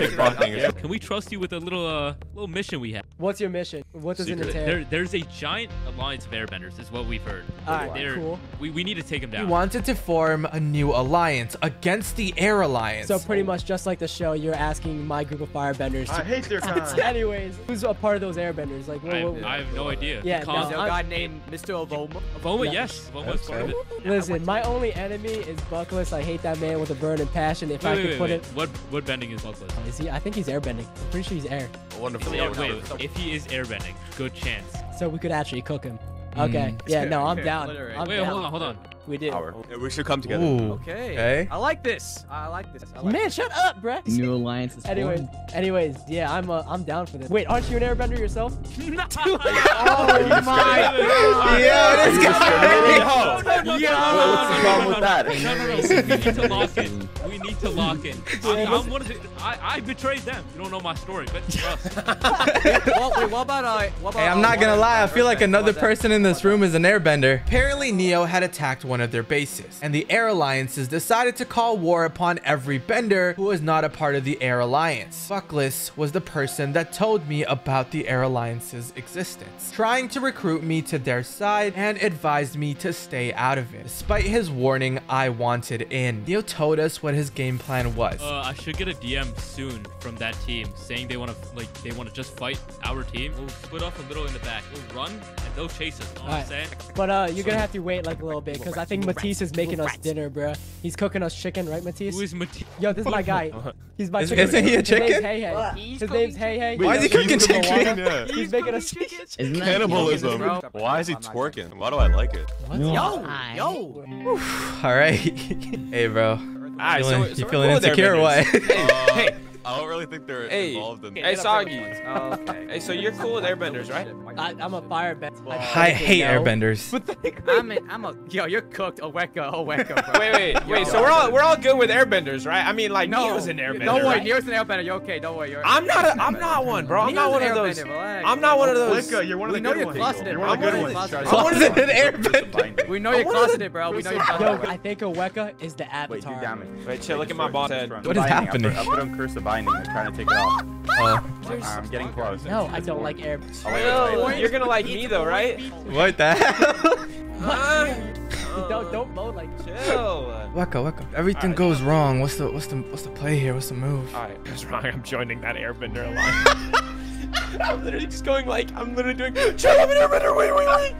Can we trust you with a little uh little mission we have? What's your mission? What does it entail? There, there's a giant alliance of airbenders, is what we've heard. Alright, They're- cool. We, we need to take them He We wanted to form a new alliance against the Air Alliance. So pretty much just like the show, you're asking my group of firebenders. To... I to- hate their kind. Anyways, who's a part of those airbenders? Like, what, I, what- I have no idea. Yeah, The no, cause- I'm- guy named Mr. Obama. Obama, Yeah. yes. Obama's part of it. Listen, my only enemy is Buckless. I hate that man with a burning passion. If Wait, I could wait, put wait. it, What what bending is Buckless? Is he? I think he's airbending. I'm pretty sure he's air. Wonderful. Wait, wait, if he is airbending, good chance. So we could actually cook him. Okay. Mm. Yeah. No, I'm down. I'm Wait, down. hold on, hold on. We did. we should come together. Ooh. Okay. Okay. I like this. I like this. I like Man, this. shut up, bruh. New alliance is Anyways, formed. anyways, yeah, I'm uh, I'm down for this. Wait, aren't you an airbender yourself? oh my god. Yeah, this guy. What's the problem with that? No, no, no. We need to lock in. We need to lock in. I'm, I'm one of the, I, I betrayed them. You don't know my story, but trust. well, wait, what about uh, what about? Hey, I'm uh, not gonna lie, I feel like another person in this room is an airbender. Apparently, Neo had attacked one of their bases, and the Air Alliances decided to call war upon every bender who was not a part of the Air Alliance. Buckless was the person that told me about the Air Alliance's existence, trying to recruit me to their side and advised me to stay out of it. Despite his warning, I wanted in. Neo told us what his game plan was. Uh, I should get a DM soon from that team saying they want to like they want to just fight our team. We'll split off a little in the back. We'll run and they'll chase us. Know what I'm Alright. But uh, you're gonna have to wait like a little bit because I think Matisse is making us dinner, bruh. He's cooking us chicken, right, Matisse? Who is Matisse? Yo, this is my guy. He's my Is- chicken. isn't he a His name's chicken? Hey Hey. His name's Hey Hey. Why is he cooking chicken? Yeah. He's making us chicken. Isn't that Cannibalism. Bro. Why is he twerking? Why do I like it? Yo, yo. All right. hey, bro. Alright, feeling, so- you so we're feeling cool with insecure or what? airbenders. Hey, hey, I don't really think they're Hey, involved in. hey, Soggy. Oh, okay. Hey, so you're cool with airbenders, right? I, I'm a firebender. I hate airbenders. I'm a, I'm a, yo, you're cooked. Oweka, Oweka, bro. Wait, wait, wait. So we're all we're all good with airbenders, right? I mean, like No, Neo's an airbender. Don't worry, right? Neo's an airbender. You're okay. Don't worry. You're, I'm not. A, you're I'm not one, bro. I'm Neo's not one of those. airbender, relax. I'm not one of those. Licka, you're one of We the good you're ones. closeted, You're bro. one of the I'm good one of ones. the Try closeted. airbender. We know you're closeted, bro. We know you're Yo, closeted. I think Oweka is the avatar. Wait, do damage. Wait, chill. Look at my boss head. What is happening? I put him curse the binding. I'm trying to take it off. Oh, I'm getting close. No, I don't like air. Chill. You're gonna like me though, right? what the hell? don't don't moan like. Chill. Weka, Weka. Everything goes wrong. What's the what's the what's the play here? What's the move? All right, what's wrong? I'm joining that airbender alliance. I'm literally just going like I'm literally doing. Chill, I'm an airbender. Wait, wait, wait.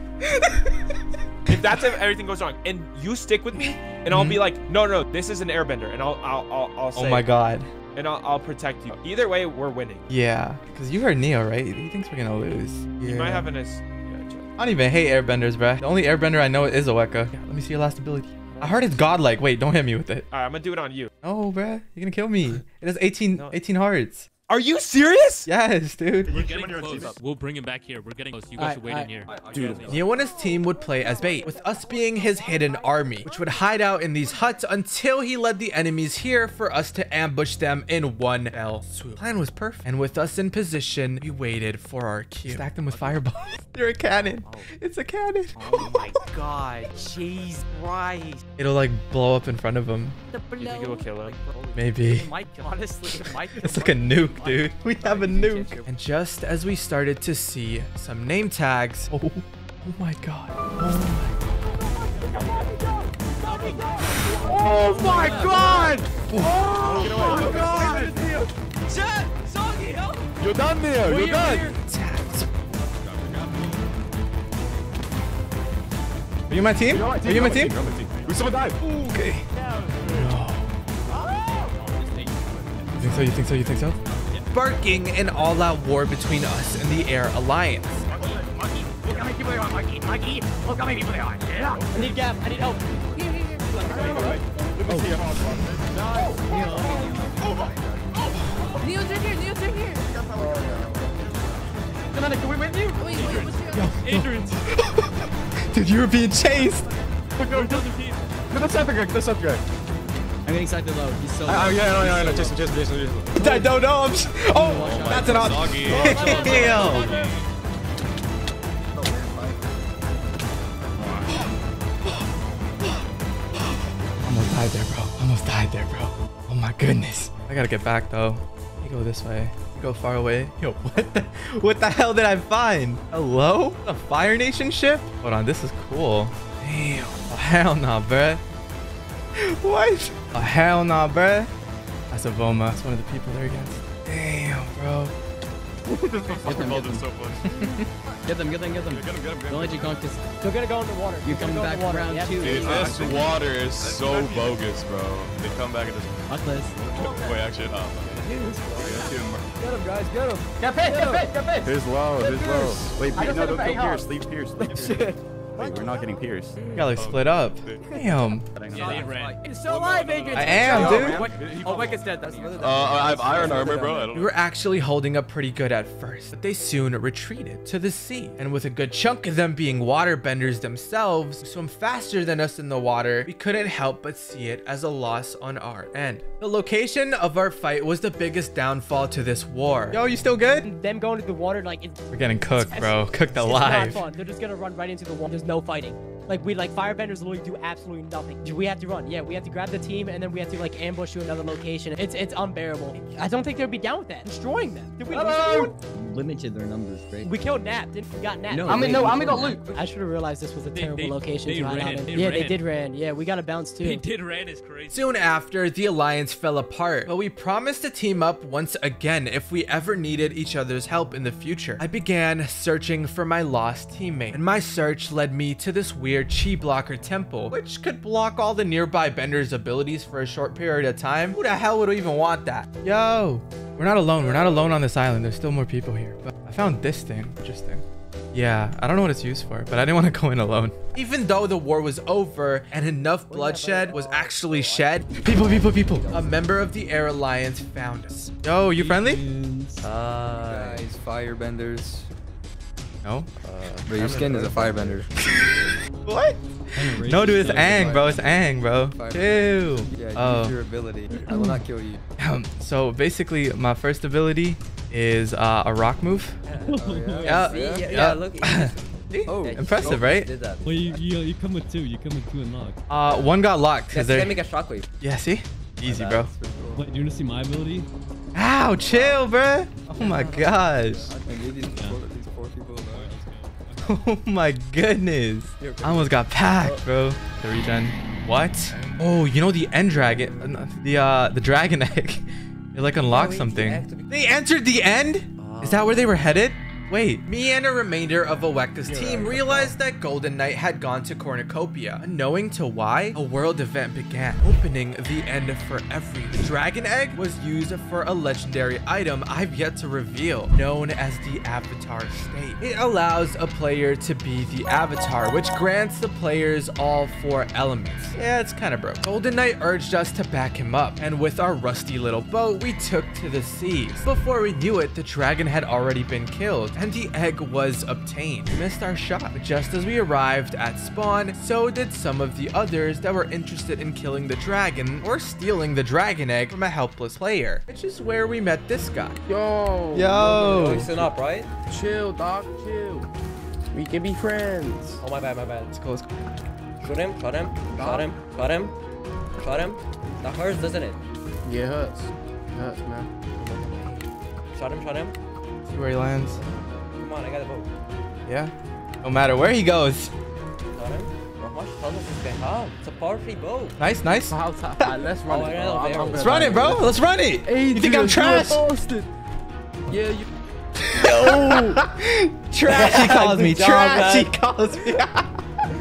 if that's if everything goes wrong, and you stick with me, and I'll be mm-hmm. like, no, no, this is an airbender, and I'll I'll I'll, I'll say. Oh my god. And I'll, I'll protect you. Either way, we're winning. Yeah, because you heard Neo, right? He thinks we're gonna lose. Yeah. You might have an. Yeah. I don't even hate airbenders, bruh. The only airbender I know is a Weka. Yeah, let me see your last ability. I heard it's godlike. Wait, don't hit me with it. All right, I'm gonna do it on you. No, bruh. You're gonna kill me. It has 18, No. 18 hearts. Are you serious? Yes, dude. We're him getting close. We'll bring him back here. We're getting close. You Alright, guys should wait in alright. here. Dude. Neo and his team would play as bait, with us being his hidden army, which would hide out in these huts until he led the enemies here for us to ambush them in one fell swoop. Plan was perfect, and with us in position, we waited for our cue. Stack them with fireballs. You're a cannon. Oh. It's a cannon. Oh my god, jeez Christ. It'll like blow up in front of him. The blow. You think it will kill him? Maybe. It might, honestly, it might It's like a him. Nuke, dude. We have a nuke. And just as we started to see some name tags, oh, oh my god. Oh my god! Oh my god! Chat! Soggy, help! You're done, Neo. You're done. Are you my team? Are you my team? We someone died. Okay. You think so? You think so? You think so? Barking an all-out war between us and the Air Alliance. Adrian. Dude, you were being chased. No, that's not the guy. That's not the guy. I'm getting slightly low. He's so. Low. Oh yeah, no, no, no, Jason, Jason, Jason, Jason. Oh, that no. Oh, oh that's an option. Damn. Oh, Almost died there, bro. Almost died there, bro. Oh my goodness. I gotta get back though. You go this way. You go far away. Yo, what the, what the hell did I find? Hello? A Fire Nation ship? Hold on, this is cool. Damn. Oh, hell no, nah, bruh. what? Oh, hell nah, bruh. That's a Voma. That's one of the people they're against. Damn, bro. Get them, get them. so funny. Get them, get them, get them. Get 'em, get 'em, get 'em. Don't let you conquer. They're gonna go underwater. You're They're coming back go for underwater. round Yep. two. Dude, this water is so bogus, bro. They come back and just. Fuck. Wait, actually, oh. Get him, guys. Get him. Get Pitt. Get Pitt. Get Pitt. Here's low, Get low. Wait, I Pete, just no, don't him kill for eight Pierce. health. Leave Pierce. Leave Pierce. Wait, we're not getting pierced. You gotta like split up. Damn. Yeah, they ran. You're still alive, Adrian. I am, dude. Oh, Wicket's dead. That's Uh, I have iron armor, bro. I don't We were actually holding up pretty good at first, but they soon retreated to the sea. And with a good chunk of them being waterbenders themselves, who swim faster than us in the water, we couldn't help but see it as a loss on our end. The location of our fight was the biggest downfall to this war. Yo, you still good? Them going to the water, like, it's, We're getting cooked, bro. Cooked it's not alive. They're just gonna run right into the water. There's no fighting. Like, we, like, firebenders literally do absolutely nothing. Do We have to run. Yeah, we have to grab the team, and then we have to, like, ambush to another location. It's it's unbearable. I don't think they'd be down with that. Destroying them. Did we lose? Limited their numbers, great. We killed Nap, didn't we? Got Nap. No, I mean, wait, no, we I mean, got killed Luke. I should have realized this was a They- terrible they- location they to hide ran, out in. they Yeah, they did ran. Yeah, we got a bounce too. They did ran is crazy. Soon after, the alliance fell apart, but we promised to team up once again if we ever needed each other's help in the future. I began searching for my lost teammate, and my search led me to this weird chi blocker temple, which could block all the nearby benders' abilities for a short period of time. Who the hell would even want that? Yo, we're not alone. We're not alone on this island. There's still more people here. But I found this thing. Interesting. Yeah, I don't know what it's used for, but I didn't want to go in alone. Even though the war was over and enough bloodshed was actually shed, people, people, people, a member of the Air Alliance found us. Yo, you friendly? Guys, firebenders. No? Bro, your skin is a firebender. What? No, dude, it's Aang, bro. It's Aang, bro. Chill. Yeah, use Oh. your ability. I will not kill you. Um, so basically, my first ability is uh, a rock move. yeah? See? Yeah, yeah, look, oh, impressive, right? Well, you, you, you come with two. You come with two unlocked. Uh, one got locked. 'cause Yes, they're- let me shockwave. Yeah, see? Easy, bro. Wait, you want to see my ability? Ow, chill, bro. Oh my gosh. Oh my goodness. I almost got packed, bro. The regen. What? Oh, you know the end dragon, uh, the uh, the dragon egg. It like unlocked something. They entered the end. Is that where they were headed? Wait, me and a remainder of Aweka's team realized that Golden Knight had gone to Cornucopia. Unknowing to why, a world event began, opening the end for everyone. The dragon egg was used for a legendary item I've yet to reveal, known as the Avatar State. It allows a player to be the Avatar, which grants the players all four elements. Yeah, it's kind of broke. Golden Knight urged us to back him up, and with our rusty little boat, we took to the seas. Before we knew it, the dragon had already been killed, and the egg was obtained. We missed our shot, but just as we arrived at spawn, so did some of the others that were interested in killing the dragon or stealing the dragon egg from a helpless player, which is where we met this guy. Yo. Yo. Listen up, right? Chill, dog. Chill. We can be friends. Oh my bad, my bad. Let's go, let's go. Shoot him, shot him, shot him, shot him, shot him. That hurts, doesn't it? Yeah, it hurts. It hurts, man. Shot him, shot him. See where he lands. Come on, I got the boat. Yeah. No matter where he goes. Shot him. How much tunnels does they have? It's a par free boat. Nice, nice. Uh, let's run Oh, it. Bro. Oh, know, I'm- they I'm are. gonna Let's run it, bro. Let's run it. You think I'm trash? Yeah, you. Yo. Trash, he calls me. Good job, Trash, he calls me.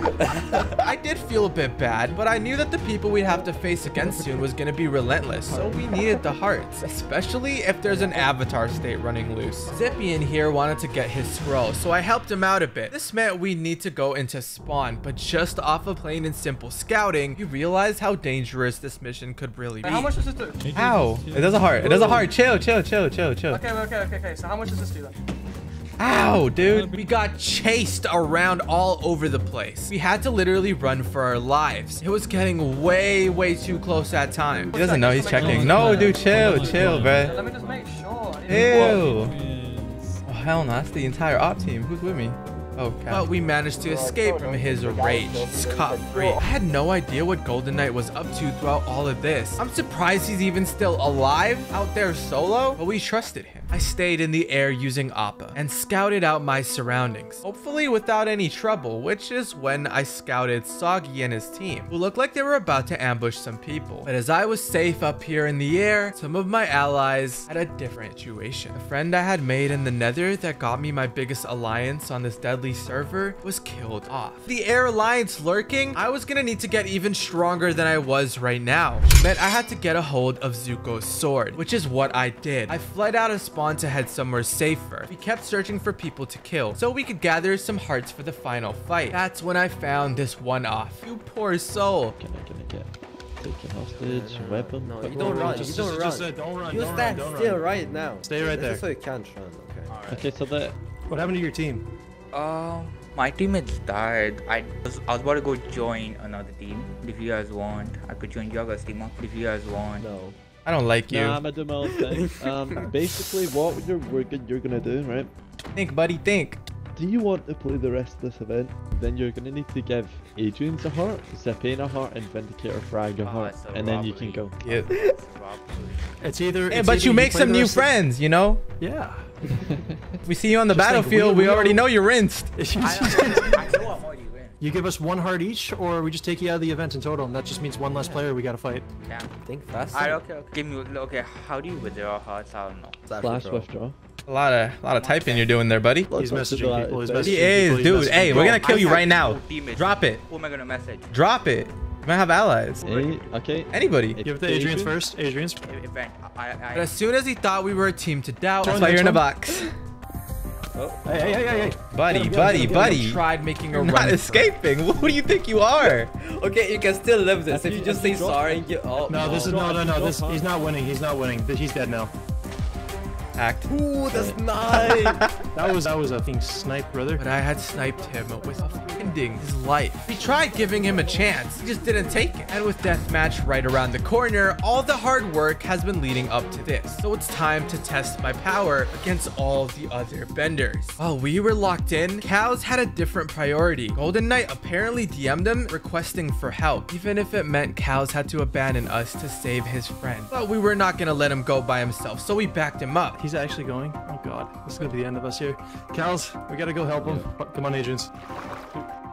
I did feel a bit bad, but I knew that the people we'd have to face against soon was going to be relentless, so we needed the hearts, especially if there's an avatar state running loose. Zippy in here wanted to get his scroll, so I helped him out a bit. This meant we need to go into spawn, but just off of plain and simple scouting, you realize how dangerous this mission could really be. How much does this do? Ow! It does a heart. It does a heart. Chill, chill, chill, chill, chill. Okay, okay, okay, okay. So how much does this do then? Ow, dude. We got chased around all over the place. We had to literally run for our lives. It was getting way, way too close that time. He doesn't know he's checking. No, dude, chill, chill, bro. Let me just make sure. Ew. Oh, hell no. That's the entire op team. Who's with me? Oh, okay. But we managed to escape from his rage scot-free. I had no idea what Golden Knight was up to throughout all of this. I'm surprised he's even still alive out there solo, but we trusted him. I stayed in the air using Appa and scouted out my surroundings, hopefully without any trouble, which is when I scouted Soggy and his team, who looked like they were about to ambush some people. But as I was safe up here in the air, some of my allies had a different situation. The friend I had made in the nether that got me my biggest alliance on this deadly server was killed off. The air alliance lurking, I was gonna need to get even stronger than I was right now. Which meant I had to get a hold of Zuko's sword, which is what I did. I fled out of spawn to head somewhere safer. We kept searching for people to kill so we could gather some hearts for the final fight. That's when I found this one off. You poor soul. Can I, can I get taken hostage, weapon? No, you don't run. Just- you don't just- run. just, uh, don't run, You don't stand run, still run. right now. Stay right This is there. so you can't run. Okay. Okay, so that. What happened to your team? Uh, my teammates died. I was, I was about to go join another team. If you guys want, I could join your guys' team up. If you guys want. No. I don't like you. Nah, I'm gonna do my own thing. Um, basically, what you're working, you're gonna do, right? Think, buddy, think. Do you want to play the rest of this event? Then you're gonna need to give Adrian's a heart, Zippane a heart, and Vindicator Frag a heart, it's a and then you can go. Yeah. It's either. Hey, it's but either you make play some new rest of- friends, you know? Yeah. We see you on the Just battlefield, we- we, we already know you're rinsed. You give us one heart each, or we just take you out of the event in total, and that just means one less player we gotta fight. Yeah. Think fast. Alright, okay, okay. Give me. Okay, how do you withdraw hearts? I don't know. Flash withdraw. A lot of, a lot of typing you're doing there, buddy. He's messaging people. He's messaging He people. is, he's dude. messaging Hey, we're gonna kill you right now. Drop it. Who am I gonna message? Drop it. You might have allies. Hey, okay. Anybody. Give it to Adrian's first. Adrian's. Event. I, I, But as soon as he thought we were a team to doubt, Join that's why the you're in a next box. Hey, hey, hey, hey, hey. Buddy, Get him, get buddy, get him, buddy. him. Tried making a You're run. not Not escaping. Who do you think you are? Okay, you can still live this. Have If you- you just have say dropped- sorry and get. Oh, No, this is no, no, no. This he's not winning. He's not winning. He's dead now. Act. Ooh, that's nice. That was that was a thing snipe, brother. But I had sniped him with ending his life. We tried giving him a chance. He just didn't take it. And with deathmatch right around the corner, all the hard work has been leading up to this. So it's time to test my power against all the other benders. While we were locked in, Cows had a different priority. Golden Knight apparently DM'd him requesting for help, even if it meant Cows had to abandon us to save his friend. But we were not gonna let him go by himself, so we backed him up. He's actually going. Oh god, this is gonna be the end of us here. Cals, we gotta go help him. Oh, Come on, agents.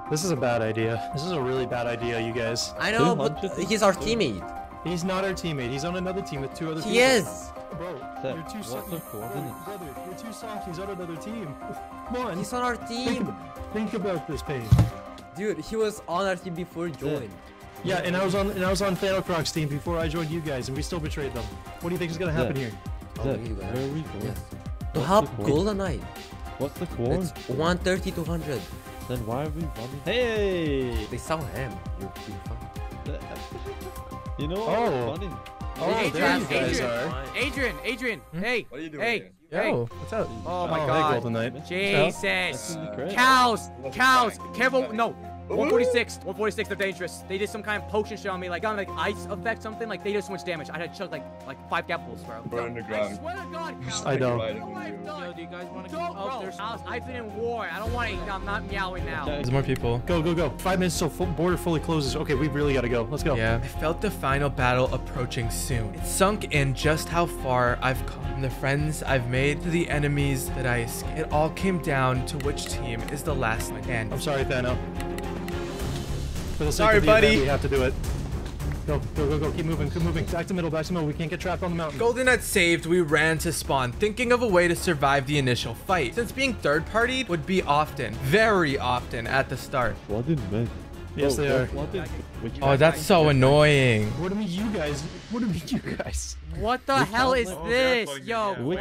This is a bad idea. This is a really bad idea, you guys. I know, but he's our teammate. He's not our teammate. He's on another team with two other He people. is. Bro, Seth, you're too soft. the? Brother, you're too soft. He's on another team. Come on. He's on our team. ab- think about this, Paige. Dude, he was on our team before he joined. Yeah, and I was on and I was on Thanocroc's team before I joined you guys, and we still betrayed them. What do you think is gonna happen Yeah. here? Oh, Zach, you where are we going? Yes. To What's help the core? Golden Knight. What's the core? It's 130 to 100. Then why are we running? Hey! They saw him. You're being fun. You know what? Oh. Funny. Oh, Adrian, there you guys Adrian, are. Adrian, Adrian, hmm? hey, What are you doing hey, here? hey. Yo, what's up? Oh my Oh, hey, god. Golden Knight. Jesus. Great. Cows, cows, careful, no. 146, 146, they're dangerous. They did some kind of potion shit on me, like got like ice effect, something. Like they did so much damage. I had to chug like like five capsules, bro. We're I underground. swear to God, cows. I know. Right, What I've done. Yo, do you guys want to Don't, Oh, bro. there's I've been in war. I don't want to. I'm not meowing now. There's more people. Go, go, go. Five minutes till full border fully closes. Okay, we really gotta go. Let's go. Yeah, I felt the final battle approaching soon. It sunk in just how far I've come, from the friends I've made to the enemies that I escaped. It all came down to which team is the last man. I'm sorry, Thano. For the sake Sorry, of the event, buddy. we have to do it. Go, go, go, go. Keep moving, keep moving. Back to middle, back to middle. We can't get trapped on the mountain. Golden Nut saved, we ran to spawn, thinking of a way to survive the initial fight, since being third-partied would be often, very often at the start. Flooded mid. Yes, Bro, they they're flooded. Oh, that's so annoying. What do you mean, you guys? What do you mean, you guys? What the hell is oh, this? Yo, Which.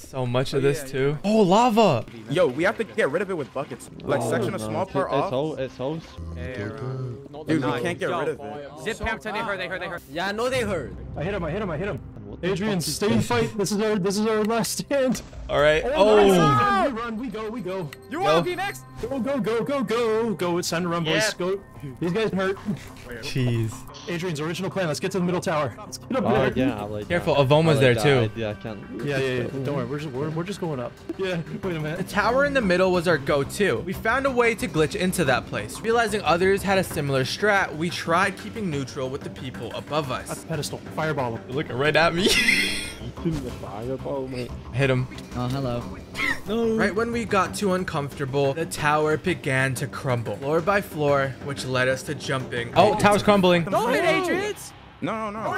So much of this oh, too. Oh, lava! Yo, we have to get rid of it with buckets. Like Oh, section a no, small it's- part it's off. all, it's all. Dude, we can't get Yo, rid of it. Zip Hampton, they heard, they heard, they heard. Yeah, I know they heard. I hit him, I hit him, I hit him. What Adrian, stay this? fight. This is our, this is our last stand. All right. Oh, nice. Oh, We run, we go, we go. You Go. want to be next? Go, go, go, go, go. Go, it's time to run, boys. Yeah. Go. These guys hurt. Jeez. Adrian's original plan. Let's get to the middle tower. Let's get up Oh there. yeah, like uh, Careful, that. Avon there too. that idea, I can't. Yeah, yeah, yeah. Don't worry. We're just we're, we're just going up. Yeah. Wait a minute. The tower in the middle was our go-to. We found a way to glitch into that place. Realizing others had a similar strat, we tried keeping neutral with the people above us. That's Pedestal. Fireball him. You're looking right at me. the fireball, mate. Hit him. Oh, hello. Right when we got too uncomfortable, the tower began to crumble, floor by floor, which led us to jumping. Oh, tower's crumbling. Don't hit Adrian's. No, no, no.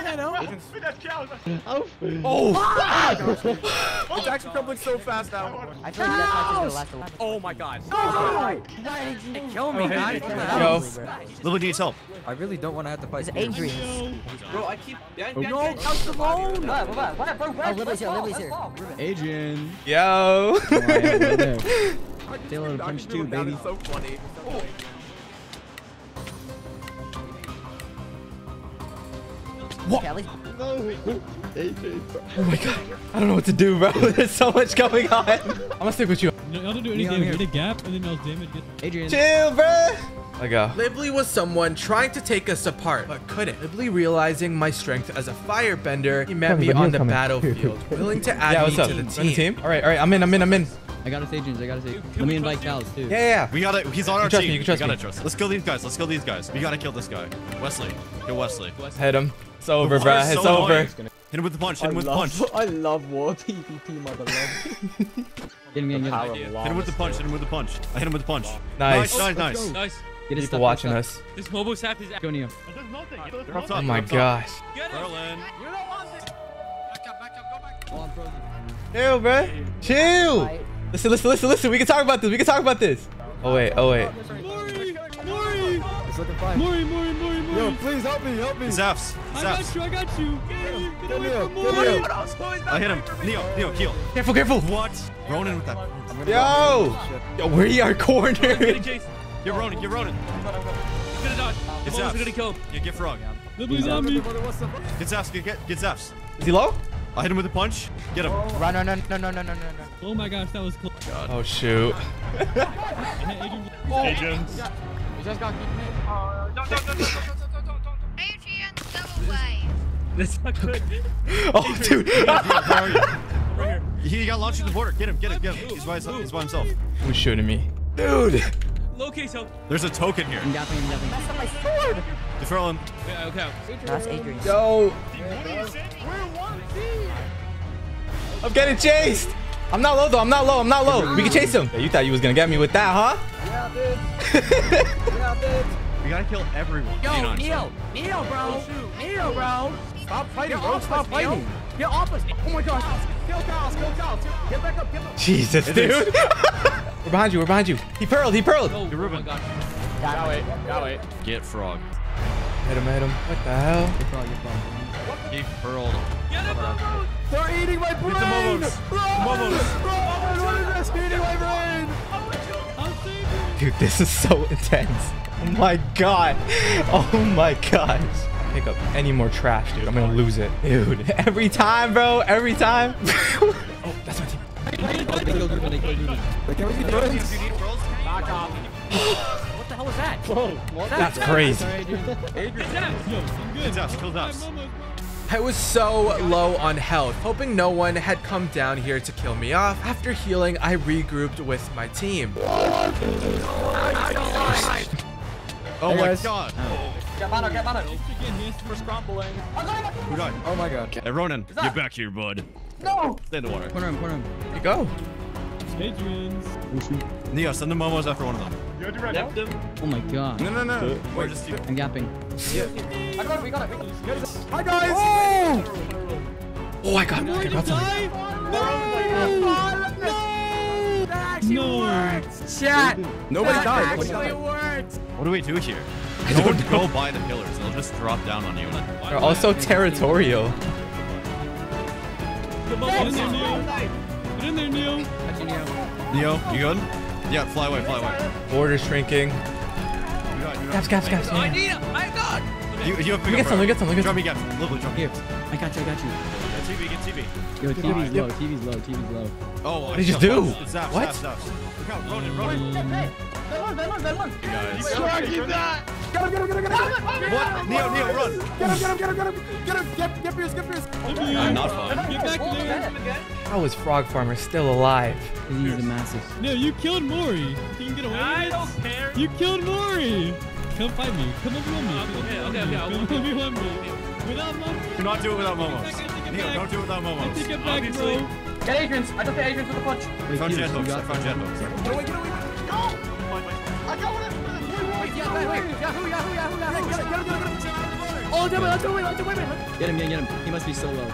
Oh! Oh! It's actually crumbling so fast now. I feel like that's not gonna last a. Oh my god. Oh, no! Kill me, guys. Yo. Lily needs help. I really don't want to have to fight. It's Adrian's. Bro, I keep. No, couch alone. What, what, what, bro? Oh, Lily's here, Lily's here. Adrian. Yo. Oh, yeah, right there. Say hello to punch two, baby. so funny. What? Kelly? No. Adrian. Oh my god. I don't know what to do, bro. There's so much going on. I'm gonna stick with you. No, y'all don't do Me on anything. here. Hit a gap, and then y'all damage get. Adrian. Chill, bruh. I go. Libley was someone trying to take us apart, but couldn't. Libley realizing my strength as a firebender, he met Coming, me on the coming. battlefield, willing to add Yeah, me what's up? to the Run the team. All right, all right. I'm in. I'm in. I'm in. I got us Adrian's. I got us Adrian's. Let me invite Cal's too. Yeah, yeah. yeah. We gotta. He's on our You trust team. me, you can trust we gotta me. trust. Let's kill these guys. Let's kill these guys. We gotta kill this guy. Wesley. Kill Wesley. Hit him. It's over, The bruh. water's It's so over. annoying. Hit him with the punch. Hit him with the punch. I love war PvP, mother love. Get him, get him. Hit him with the punch. Hit him with the punch. I hit him with the punch. Nice. Nice. Nice. Nice. Get his People stuff, watching us. This mobile sap is. stuff. Go Neo. Oh my gosh. Berlin. Oh, I'm frozen. Chill, bruh. Chill. Listen, listen, listen, listen. We can talk about this. We can talk about this. Oh wait. Oh wait. Mori, Mori, It's looking fine. Mori, Mori, Mori, Mori. Yo, please help me, help me. Zaps. Zaps. I got you. I got you. Get him. Get away Neo, from get Mori. Neo. I hit him. Neo. Neo. Heal. Careful, careful. What? Ronan with that. Yo. Yo, we are cornered. Getting chased. Get Ronan. Get Ronan. He's gonna dodge. Get Zaps. gonna kill him. Yeah, get Frog. Lily's on me. Get Zaps. Get, get, get Zaps. Is he low? I hit him with a punch. Get him. Oh. Run, run, run, no, no, no, no, no, no. Oh my gosh, that was close. Oh shoot. Agents. Oh. You just got Adrian, go away. That's not good. Oh dude. He got launched to the border. Get him. Get him. Get him. He's by himself. He's by himself. Who's shooting me? Dude. Low case help. There's a token here. I'm gapping, I'm gapping. Throw him. Okay, okay. That's Adrian's. Yo. I'm getting chased. I'm not low though. I'm not low. I'm not low. We can chase him. Yeah, you thought you was gonna get me with that, huh? We gotta kill everyone. Yo, Lean on Neo, Neo, bro, Neo, bro. Stop fighting, bro. Stop fighting. Get off us. Oh my gosh. Kill Kyles, kill Kyles. Get back up, get back up. Jesus, dude. we're behind you. We're behind you. He pearled. He pearled. Oh, oh my gosh. Got wait, got wait. Get Frog. Hit him. Hit him. What the hell? Get frog, get frog. He pearled. Get him, bro, bro. They're eating my brain. the momos. Run, run, what is this? Eating my brain. I'll save you. Dude, this is so intense. Oh my god. Oh my gosh. Pick up any more trash, dude. I'm gonna lose it. Dude, every time, bro. Every time. oh, that's my team. They killed Ruben, they killed Ruben. Knock off. what the hell is that? Whoa. That's crazy. Adrian, yo, I'm good. Get Zaps. Kill My Zaps. mama- I was so low on health, hoping no one had come down here to kill me off. After healing, I regrouped with my team. Oh my god. Get on get on it. Chicken, yes. For scrambling. Oh my god. Hey, Ronan. Get back here, bud. No. Stay in the water. Corner him, corner him. Here you go. Adrian's. Neo, send the momos after one of them. Oh my god. No, no, no. We're just you. I'm gapping. I got it, we got it. we got it. Hi guys. Oh, Oh, I got, I got something. That No. worked. Chat. Nobody that died. Nobody actually worked. What do we do here? I Don't don't know. go by the pillars. They'll just drop down on you. And then... They're also territorial. Get in there, Neo. Get in there, Neo. Neo, you good? Yeah, fly away, fly away. Border shrinking. You got, you got. Gaps, gaps, gaps. I Yeah. need him. My God. You, you have We get some, we get some, we get Drop some. me gaps. Lovely, drop me Here. I got you, I got you. Get TV, get TV. Yo, TV's low, TV's low, TV's low. Oh, What oh, did you do? It's Zaps, What? Zaps, Zaps. Look out, Ronan, Ronan. Belon, Belon, Belon. You guys. Go, him, get him, get him, get him. What? Neo, Neo, run. Get him, get him, get him, get him. Get him, get, get Pierce, get Pierce. I'm not fine. Get back there. How is Frog Farmer still alive? He's a massive. No, you killed Mori. You can get away with I it. don't care. You killed Mori. Come fight me. Come over on me. Okay, okay, okay, I'll Come over on me. Without Momo. Do not do it without Momos. I Neo, back. don't do it without I Momos. take it back, Obviously. bro. Get Adrian's. I just hit Adrian's with a punch. I found jet hooks. I found jet hooks. Get away, get away. Go. I got one. Wait, yeah, wait, wait. Yahoo, Yahoo, Yahoo, Yahoo. Get him, get him, get him, get him. Oh, do it, let's do it, let's do it. Get him, get him, get him. He must be so low.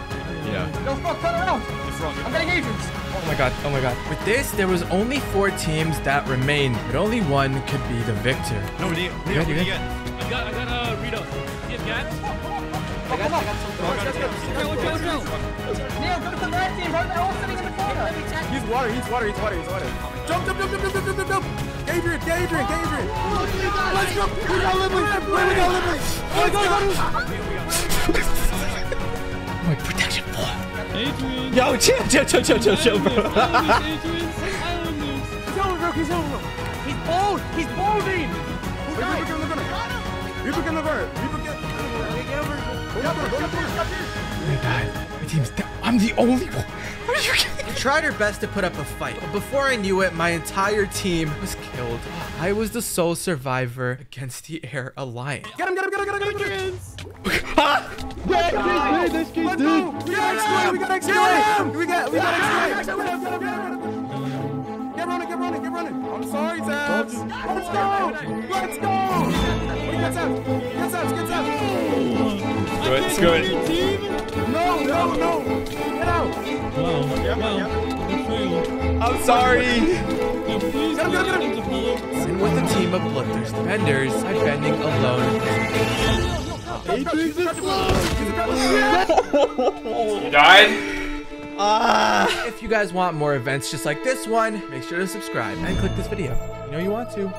Yeah. Yo, Frog, turn around. I'm getting Adrian's. Oh my god, oh my god. With this, there was only four teams that remained, but only one could be the victor. No, Neo, Neo, good, what you do you good? get? I got, I got uh, Rito. Do you have gas? I got, I got some. I got it. Neo, go to the red team. Why are they all sitting in the corner? He's water, he's water, he's water, he's water. Jump, jump, jump, jump, jump, jump, jump, jump. Adrian, get Adrian, get Adrian. Let's go. We got Lively. We got Lively. Let's go. My protection floor. Adrian. Yo, chill, chill, chill, chill, chill, chill, bro. Islanders, Adrian's. Islanders. He's over, bro. He's over. He's bold. He's bolding. Reaper, get in the corner. Reaper, get in the corner. Reaper, get. Get my god, my team's down. I'm the only one. Are you kidding? I tried our best to put up a fight, but before I knew it, my entire team was killed. I was the sole survivor against the Air Alliance. Get him, get him, get him, get him, get him. Ah! Let's go. Let's go. We got XP. We got XP. We got, we got XP. Get running, get running, get running. I'm sorry, Tabs. Let's go. Oh, Let's go. Get Tabs. Get Tabs, get Tabs. Do it, do it. Your team? No, no, no. Get out. Wow. Wow. Good fail. I'm sorry. Yo, please Get him, get him, get get him. And with a team of bloodthirsty defenders, I'm bending alone. Adrian's in You died? Ah! If you guys want more events just like this one, make sure to subscribe and click this video. You know you want to.